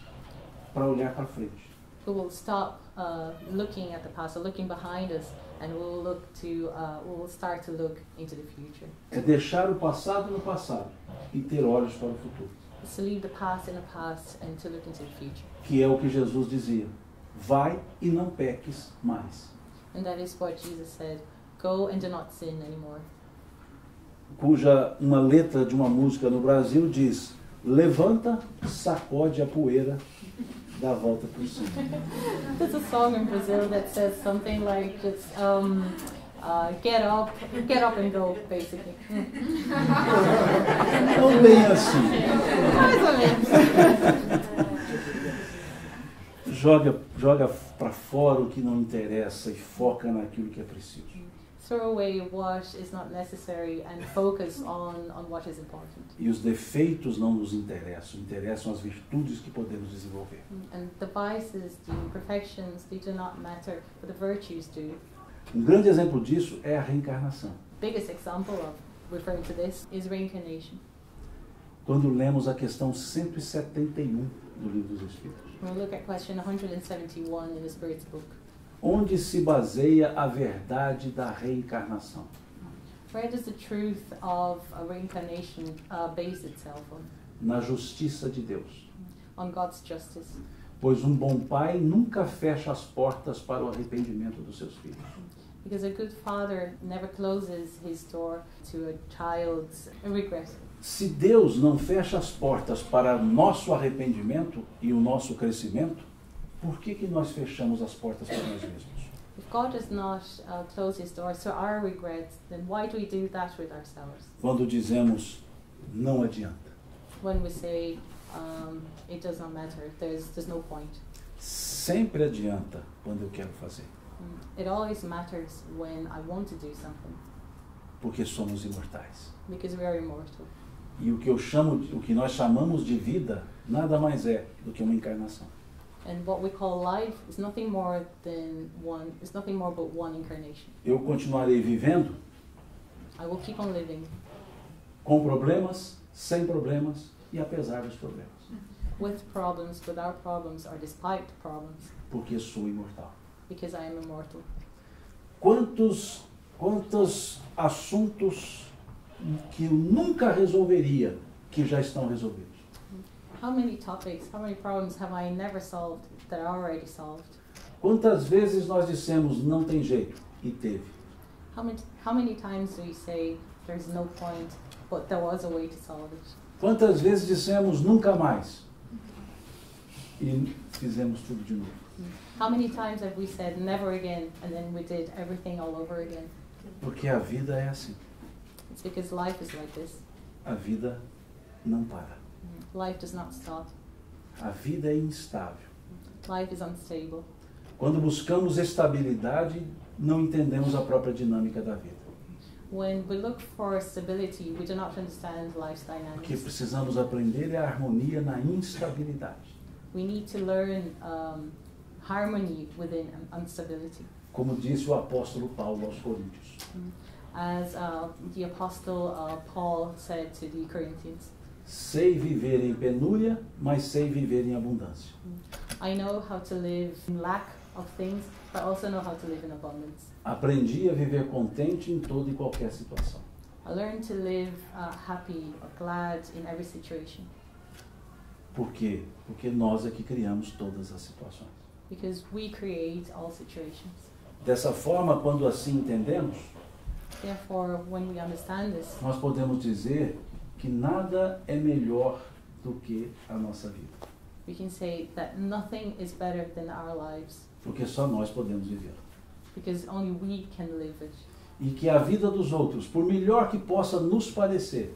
para olhar para frente. We will stop uh, looking at the past or looking behind us, and we will look to, uh, we will start to look into the future. É deixar o passado no passado e ter olhos para o futuro. It's to leave the past in the past and to look into the future. Que é o que Jesus dizia: vai e não peques mais. And that is what Jesus said go and do not sin anymore. Cuja uma letra de uma música no Brasil diz: levanta, sacode a poeira, dá a volta por cima. There's a song in Brazil that says something like just um, uh, get up, get up and go, basically. Não bem assim. Mais ou menos. joga, joga para fora o que não interessa e foca naquilo que é preciso. Throw away what is not necessary and focus on, on what is important. E os defeitos não nos interessam, interessam as virtudes que podemos desenvolver. And the vices, the imperfections, they do not matter, but the virtues do. Um grande exemplo disso é a reencarnação. Biggest example of referring to this is reincarnation. Quando lemos a questão 171 do Livro dos Espíritos, We'll look at question 171 in the Spirit's book. Onde se baseia a verdade da reencarnação. Where does the truth of a reincarnation uh, base itself on? Na justiça de Deus. On God's justice. Pois um bom pai nunca fecha as portas para o arrependimento dos seus filhos. Because a good father never closes his door to a child's regret. Se Deus não fecha as portas para nosso arrependimento e o nosso crescimento, por que, que nós fechamos as portas para nós mesmos? If God does not uh, close his doors to our regrets, then why do we do that with ourselves? Quando dizemos não adianta, When we say um, it does not matter, there's, there's no point. sempre adianta quando eu quero fazer, Mm. It always matters when I want to do something porque somos imortais. because we are immortal. E o que eu chamo, o que nós chamamos de vida, nada mais é do que uma encarnação. And what we call life is nothing more than one, it's nothing more but one incarnation. Eu continuarei vivendo I will keep on living com problemas, sem problemas e apesar dos problemas, with problems, without problems, or despite problems porque sou imortal. because I am immortal. Quantos, quantos assuntos que eu nunca resolveria que já estão resolvidos? How many topics, how many problems have I never solved that are already solved? Quantas vezes nós dissemos não tem jeito e teve? How many, how many times do we say there's no point, but there was a way to solve it? Quantas vezes dissemos nunca mais e fizemos tudo de novo? How many times have we said never again and then we did everything all over again? Porque a vida é assim. It's because life is like this. A vida não para. Life does not stop. A vida é instável. Life is unstable. Quando buscamos estabilidade, não entendemos a própria dinâmica da vida. When we look for stability, we do not understand life's O que dynamics. precisamos aprender é a harmonia na instabilidade. We need to learn um, harmony within instability. Como disse o apóstolo Paulo aos Coríntios. As uh, the apostle uh, Paul said to the Corinthians, Sei viver em penúria, mas sei viver em abundância. I know how to live in lack of things, but also know how to live in abundance. Aprendi a viver contente em toda e qualquer situação. I learned to live uh, happy or glad in every situation Por quê? Porque nós é que criamos todas as situações. because we create all situations. Dessa forma, quando assim entendemos, Therefore, when we understand this, nós podemos dizer que nada é melhor do que a nossa vida. we can say that nothing is better than our lives Porque só nós podemos viver. because only we can live it. E que a vida dos outros, por melhor que possa nos parecer,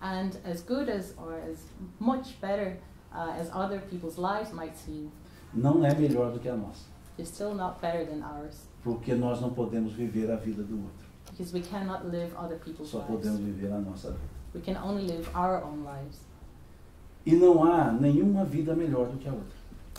And as good as or as much better uh, as other people's lives might seem, não é melhor do que a nossa. is still not better than ours Porque nós não podemos viver a vida do outro. because we cannot live other people's Só lives. podemos viver a nossa vida. We can only live our own lives. E não há nenhuma vida melhor do que a outra.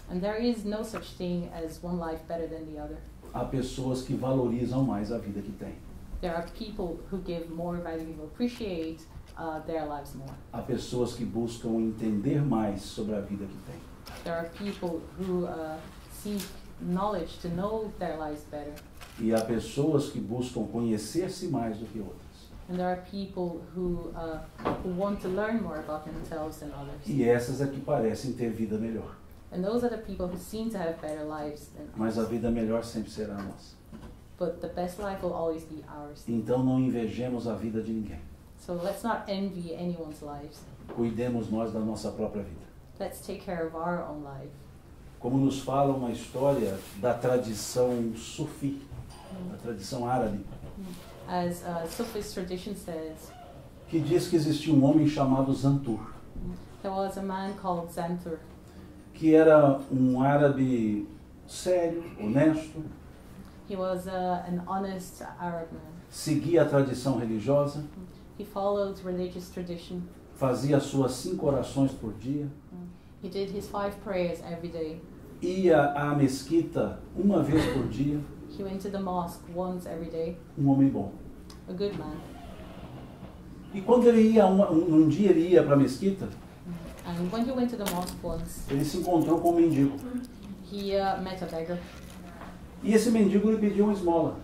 And there is no such thing as one life better than the other. Há pessoas que valorizam mais a vida que têm. There are people who give more value, who appreciate uh, their lives more. Há pessoas que buscam entender mais sobre a vida que têm. There are people who uh, seek knowledge to know their lives better. E há pessoas que buscam conhecer-se mais do que outras. Who, uh, who want to learn more about themselves than others. E essas é que parecem ter vida melhor. And those are the people who seem to have better lives than Mas a vida melhor sempre será nossa. But the best life will always be ours. Então não invejemos a vida de ninguém. So let's not envy anyone's lives. Cuidemos nós da nossa própria vida. Let's take care of our own life. Como nos fala uma história da tradição sufi, da tradição árabe, As uh, Sufist tradition says, que diz que existia um homem chamado Zantur, there was a man called Xanthur que era um árabe sério, honesto, He was uh, an honest Arab man. seguia a tradição religiosa, He followed religious tradition. fazia as suas cinco orações por dia, He did his five prayers every day. ia à mesquita uma vez por dia, He went to the mosque once every day. um homem bom. A good man. E quando ele ia, um, um dia ele ia para a mesquita, And when he went to the mosque once, ele se encontrou com um mendigo. he uh, met a beggar. E esse mendigo lhe pediu uma esmola.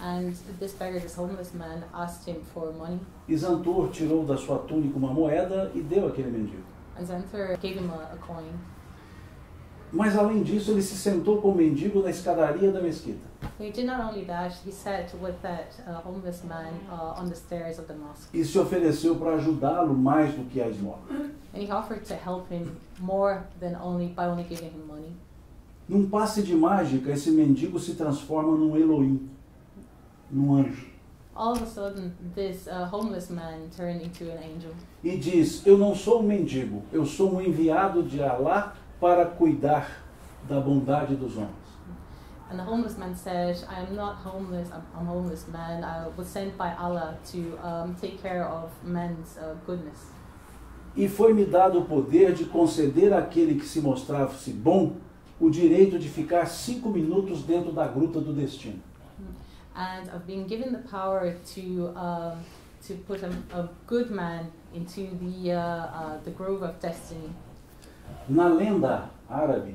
And this beggar, this homeless man, asked him for money. E Zantur tirou da sua túnica uma moeda e deu àquele mendigo. And Xanthar gave him a, a coin. Mas além disso, ele se sentou com o mendigo na escadaria da mesquita. But he did not only that, he sat with that uh, homeless man uh, on the stairs of the mosque. E se ofereceu para ajudá-lo mais do que a esmola. And he offered to help him more than only by only giving him money. Num passe de mágica, esse mendigo se transforma num Elohim, num anjo. All of a sudden, this uh, homeless man turned into an angel. E diz: Eu não sou um mendigo, eu sou um enviado de Alá para cuidar da bondade dos homens. And the homeless man said, I am not homeless, I'm, I'm a homeless man. I was sent by Allah to um, take care of men's uh, goodness. E foi-me dado o poder de conceder àquele que se mostrasse bom o direito de ficar cinco minutos dentro da gruta do destino. And I've been given the power to, um, to put a, a good man into the, uh, uh, the grove of destiny. Na lenda árabe,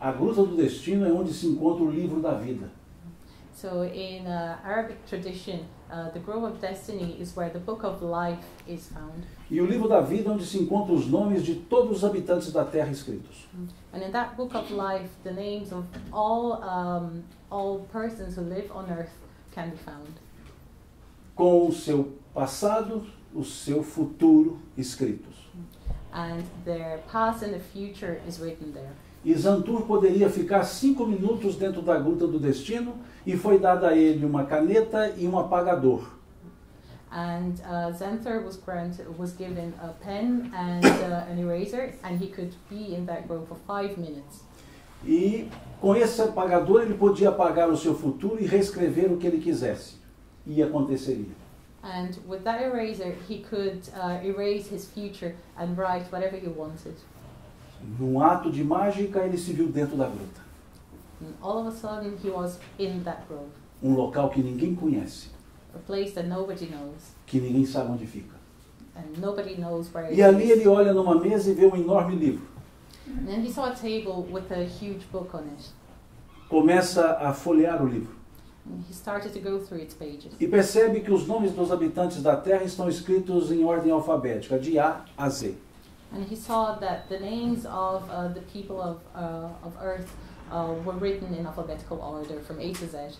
a gruta do destino é onde se encontra o livro da vida. So in uh, Arabic tradition, uh, the grove of destiny is where the book of life is found. E o livro da vida é onde se encontram os nomes de todos os habitantes da terra escritos. And in that book of life, the names of all, um, all persons who live on earth can be found. Com o seu passado, o seu futuro escritos. And their past and the future is written there. E Zantur poderia ficar cinco minutos dentro da gruta do destino e foi dada a ele uma caneta e um apagador. And uh, was granted, was given a pen and uh, an eraser, and he could be in that grove for five minutes. E com esse apagador ele podia apagar o seu futuro e reescrever o que ele quisesse. E aconteceria. And with that eraser, he could uh, erase his future and write whatever he wanted. Num ato de mágica, ele se viu dentro da gruta. And all of a sudden, he was in that grove, Um local que ninguém conhece, a place that nobody knows, que ninguém sabe onde fica. and nobody knows where E ali ele olha numa mesa e vê um enorme livro. And then he saw a table with a huge book on it. Começa a folhear o livro. And he started to go through its pages. E percebe que os nomes dos habitantes da terra estão escritos em ordem alfabética, de A a Z. And he saw that the names of uh, the people of, uh, of Earth uh, were written in alphabetical order from A to Z.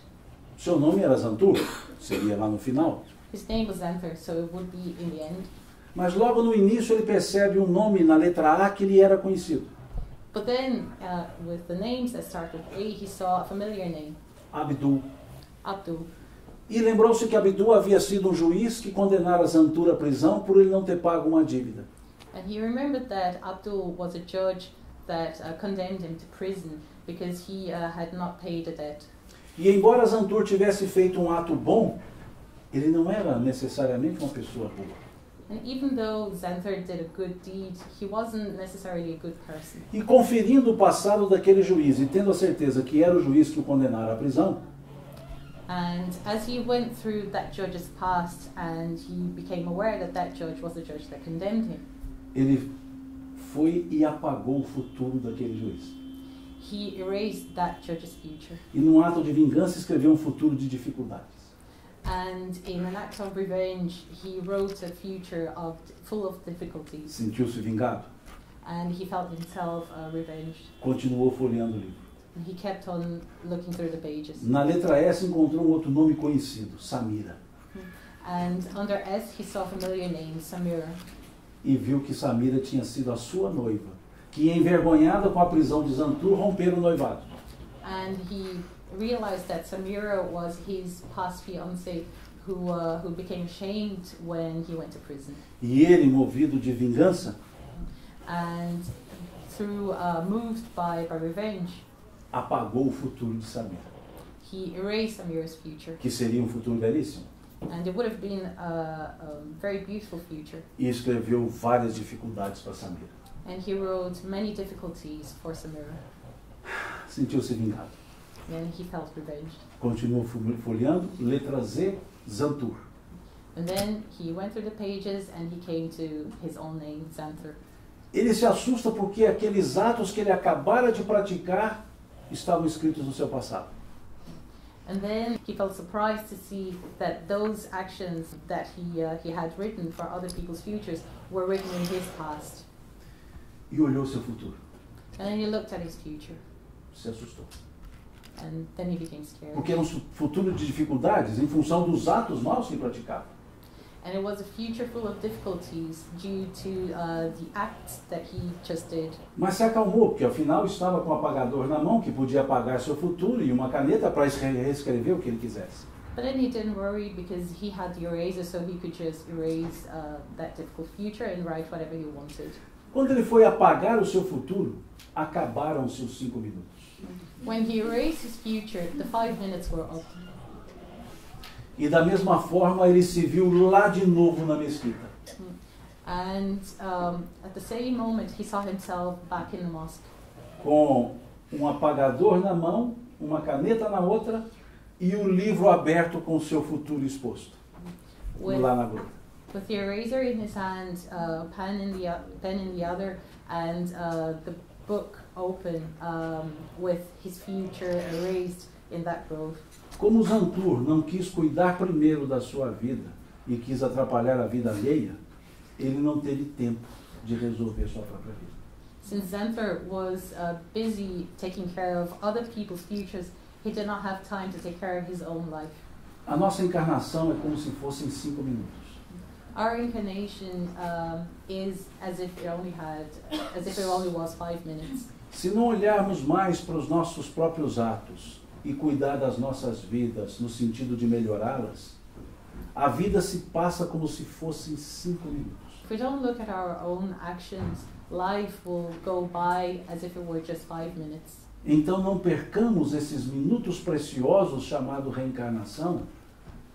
Seu nome era Zantur, seria lá no final. His name was Xanthar, so it would be in the end. Mas logo no início ele percebe um nome na letra A que lhe era conhecido. But then, uh, with the names that start with A, he saw a familiar name, Abdul. Abdul. E lembrou-se que Abdul havia sido um juiz que condenara Zantur à prisão por ele não ter pago uma dívida. And he remembered that Abdul was a judge that uh, condemned him to prison because he uh, had not paid a debt. E embora Zantur tivesse feito um ato bom, ele não era necessariamente uma pessoa boa. And even though Xanthar did a good deed, he wasn't necessarily a good person. E conferindo o passado daquele juiz e tendo a certeza que era o juiz que o condenara à prisão, And as he went through that judge's past and he became aware that that judge was the judge that condemned him, ele foi e apagou o futuro daquele juiz. he erased that judge's future. E num ato de vingança escreveu um futuro de dificuldades. And in an act of revenge, he wrote a future of full of difficulties, Sentiu-se vingado, and he felt himself uh, revenged. continuou folheando o livro. And he kept on looking through the pages. Na letra S encontrou um outro nome conhecido, Samira, And under S, he saw a familiar name, Samira. E viu que Samira tinha sido a sua noiva, que envergonhada com a prisão de Zantur romperam o noivado. And he realized that Samira was his past fiancée who, uh, who became ashamed when he went to prison. E ele, movido de vingança, And through uh, moved by, by revenge, apagou o futuro de Samira, he erased Amir's future, que seria um futuro belíssimo, and it would have been a, a very beautiful future. e escreveu várias dificuldades para Samira. And he wrote many difficulties for Samira, Sentiu-se vingado. and he felt revenged. Continuou folheando, letra Z, Zantur. And then he went through the pages and he came to his own name, Xanthar. Ele se assusta porque aqueles atos que ele acabara de praticar estavam escritos no seu passado. And then he felt surprised to see that those actions that he, uh, he had written for other people's futures were written in his past. E olhou seu futuro. And then he looked at his future, Se assustou. and then he became scared. Porque era um futuro de dificuldades em função dos atos maus que praticava. And it was a future full of difficulties due to uh, the acts that he just did. Mas se acalmou, porque afinal estava com o apagador na mão que podia apagar seu futuro e uma caneta para escre- reescrever o que ele quisesse. But then he didn't worry because he had the eraser, so he could just erase uh, that difficult future and write whatever he wanted. Quando ele foi apagar o seu futuro, acabaram-se os cinco minutos. When he erased his future, the five minutes were up. E da mesma forma ele se viu lá de novo na mesquita. And um, at the same moment, he saw himself back in the mosque com um apagador na mão, uma caneta na outra e o livro aberto com o seu futuro exposto with, lá na gruta. with the eraser in his hand, uh, pen in the pen in the other, and uh, the book open um, with his future erased in that grove. Como Zantur não quis cuidar primeiro da sua vida e quis atrapalhar a vida alheia, ele não teve tempo de resolver sua própria vida. Since Xanthar was uh, busy taking care of other people's futures, he did not have time to take care of his own life. A nossa encarnação é como se fossem cinco minutos. Our incarnation um, is as if it only had, as if it only was five minutes. Se não olharmos mais para os nossos próprios atos e cuidar das nossas vidas no sentido de melhorá-las, a vida se passa como se fossem cinco minutos. If we don't look at our own actions, life will go by as if it were just five minutes. Então não percamos esses minutos preciosos chamado reencarnação,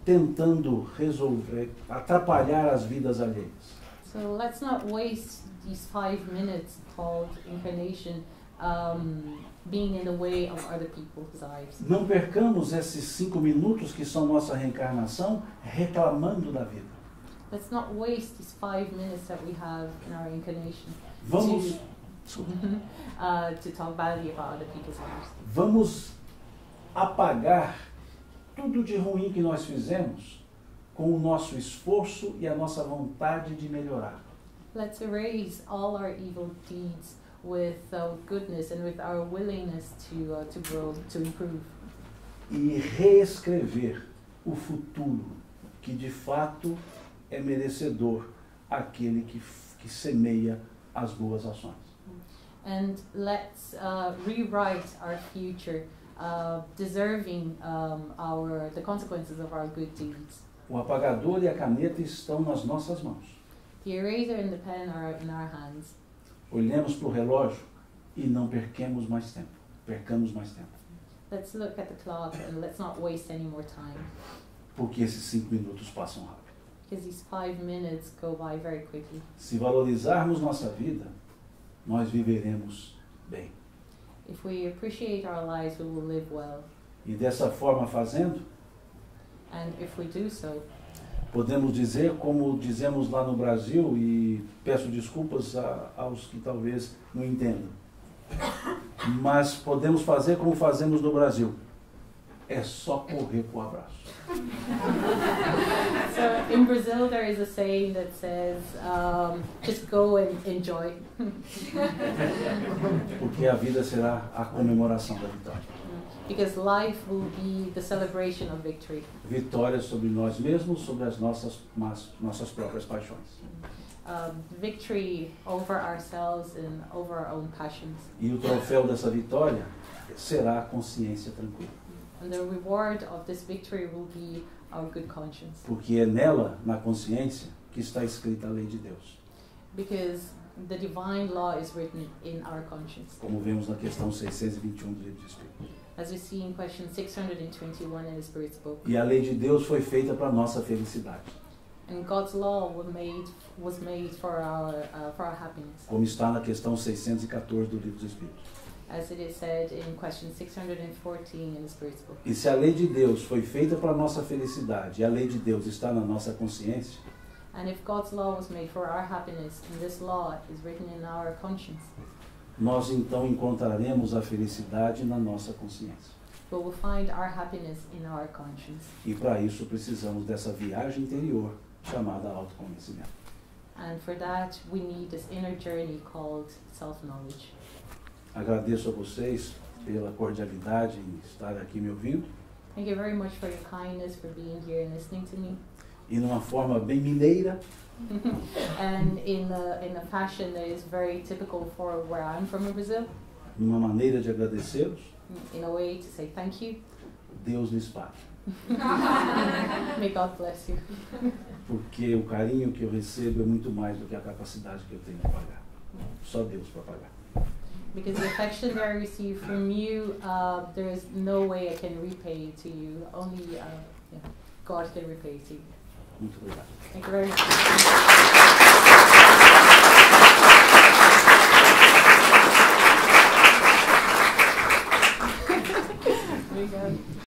tentando resolver, atrapalhar as vidas alheias. So let's not waste these five minutes called incarnation um, being in the way of other people's lives. Não percamos esses cinco minutos que são nossa reencarnação reclamando da vida. Let's not waste these five minutes that we have in our incarnation Vamos, uh, to talk badly about other people's lives. vamos apagar tudo de ruim que nós fizemos com o nosso esforço e a nossa vontade de melhorar. Let's erase all our evil deeds with uh, goodness and with our willingness to, uh, to grow, to improve. e reescrever o futuro que de fato é merecedor aquele que, que semeia as boas ações. And let's uh, rewrite our future, uh, deserving um, our, the consequences of our good deeds. O apagador e a caneta estão nas nossas mãos. The eraser and the pen are in our hands. Olhemos para o relógio e não perquemos mais tempo. Percamos mais tempo. Let's look at the clock and let's not waste any more time Porque esses cinco minutos passam rápido. because these five minutes go by very quickly. Se valorizarmos nossa vida, nós viveremos bem. If we appreciate our lives, we will live well. E dessa forma fazendo, And if we do so, podemos dizer como dizemos lá no Brasil e peço desculpas a, aos que talvez não entendam. Mas podemos fazer como fazemos no Brasil. É só correr pro abraço. so in Brazil there is a saying that says, um, "Just go and enjoy." Porque a vida será a comemoração da vitória. Because life will be the celebration of victory. Vitória sobre nós mesmos, sobre as nossas, mas, nossas próprias paixões. Um, victory over ourselves and over our own passions. E o troféu dessa vitória será a consciência tranquila. And the reward of this victory will be our good conscience. Porque é nela, na consciência, que está escrita a lei de Deus. Because the divine law is written in our conscience, como vemos na questão 621 do livro de Espírito. As we see in question 621 in the Spirit's book. E a lei de Deus foi feita para nossa felicidade, And God's law was made was made for our uh, for our happiness, como está na questão 614 do livro dos Espíritos. as it is said in question 614 in the Spirit's book. E se a lei de Deus foi feita para nossa felicidade e a lei de Deus está na nossa consciência, And if God's law was made for our happiness, and this law is written in our conscience, nós então encontraremos a felicidade na nossa consciência. we will find our happiness in our conscience. E para isso precisamos dessa viagem interior chamada autoconhecimento. And for that, we need this inner journey called self-knowledge. Agradeço a vocês pela cordialidade em estar aqui me ouvindo Thank you very much for your kindness, for being here and listening to me. e numa forma bem mineira, and in a, in a fashion that is very typical for where I'm from in Brazil, numa maneira de agradecê-los, in a way to say thank you. Deus lhes pague. May God bless you. Porque o carinho que eu recebo é muito mais do que a capacidade que eu tenho de pagar. Só Deus para pagar. Because the affection that I receive from you, uh, there is no way I can repay to you. Only uh, yeah, God can repay to you mutually beneficial. Thank you very much.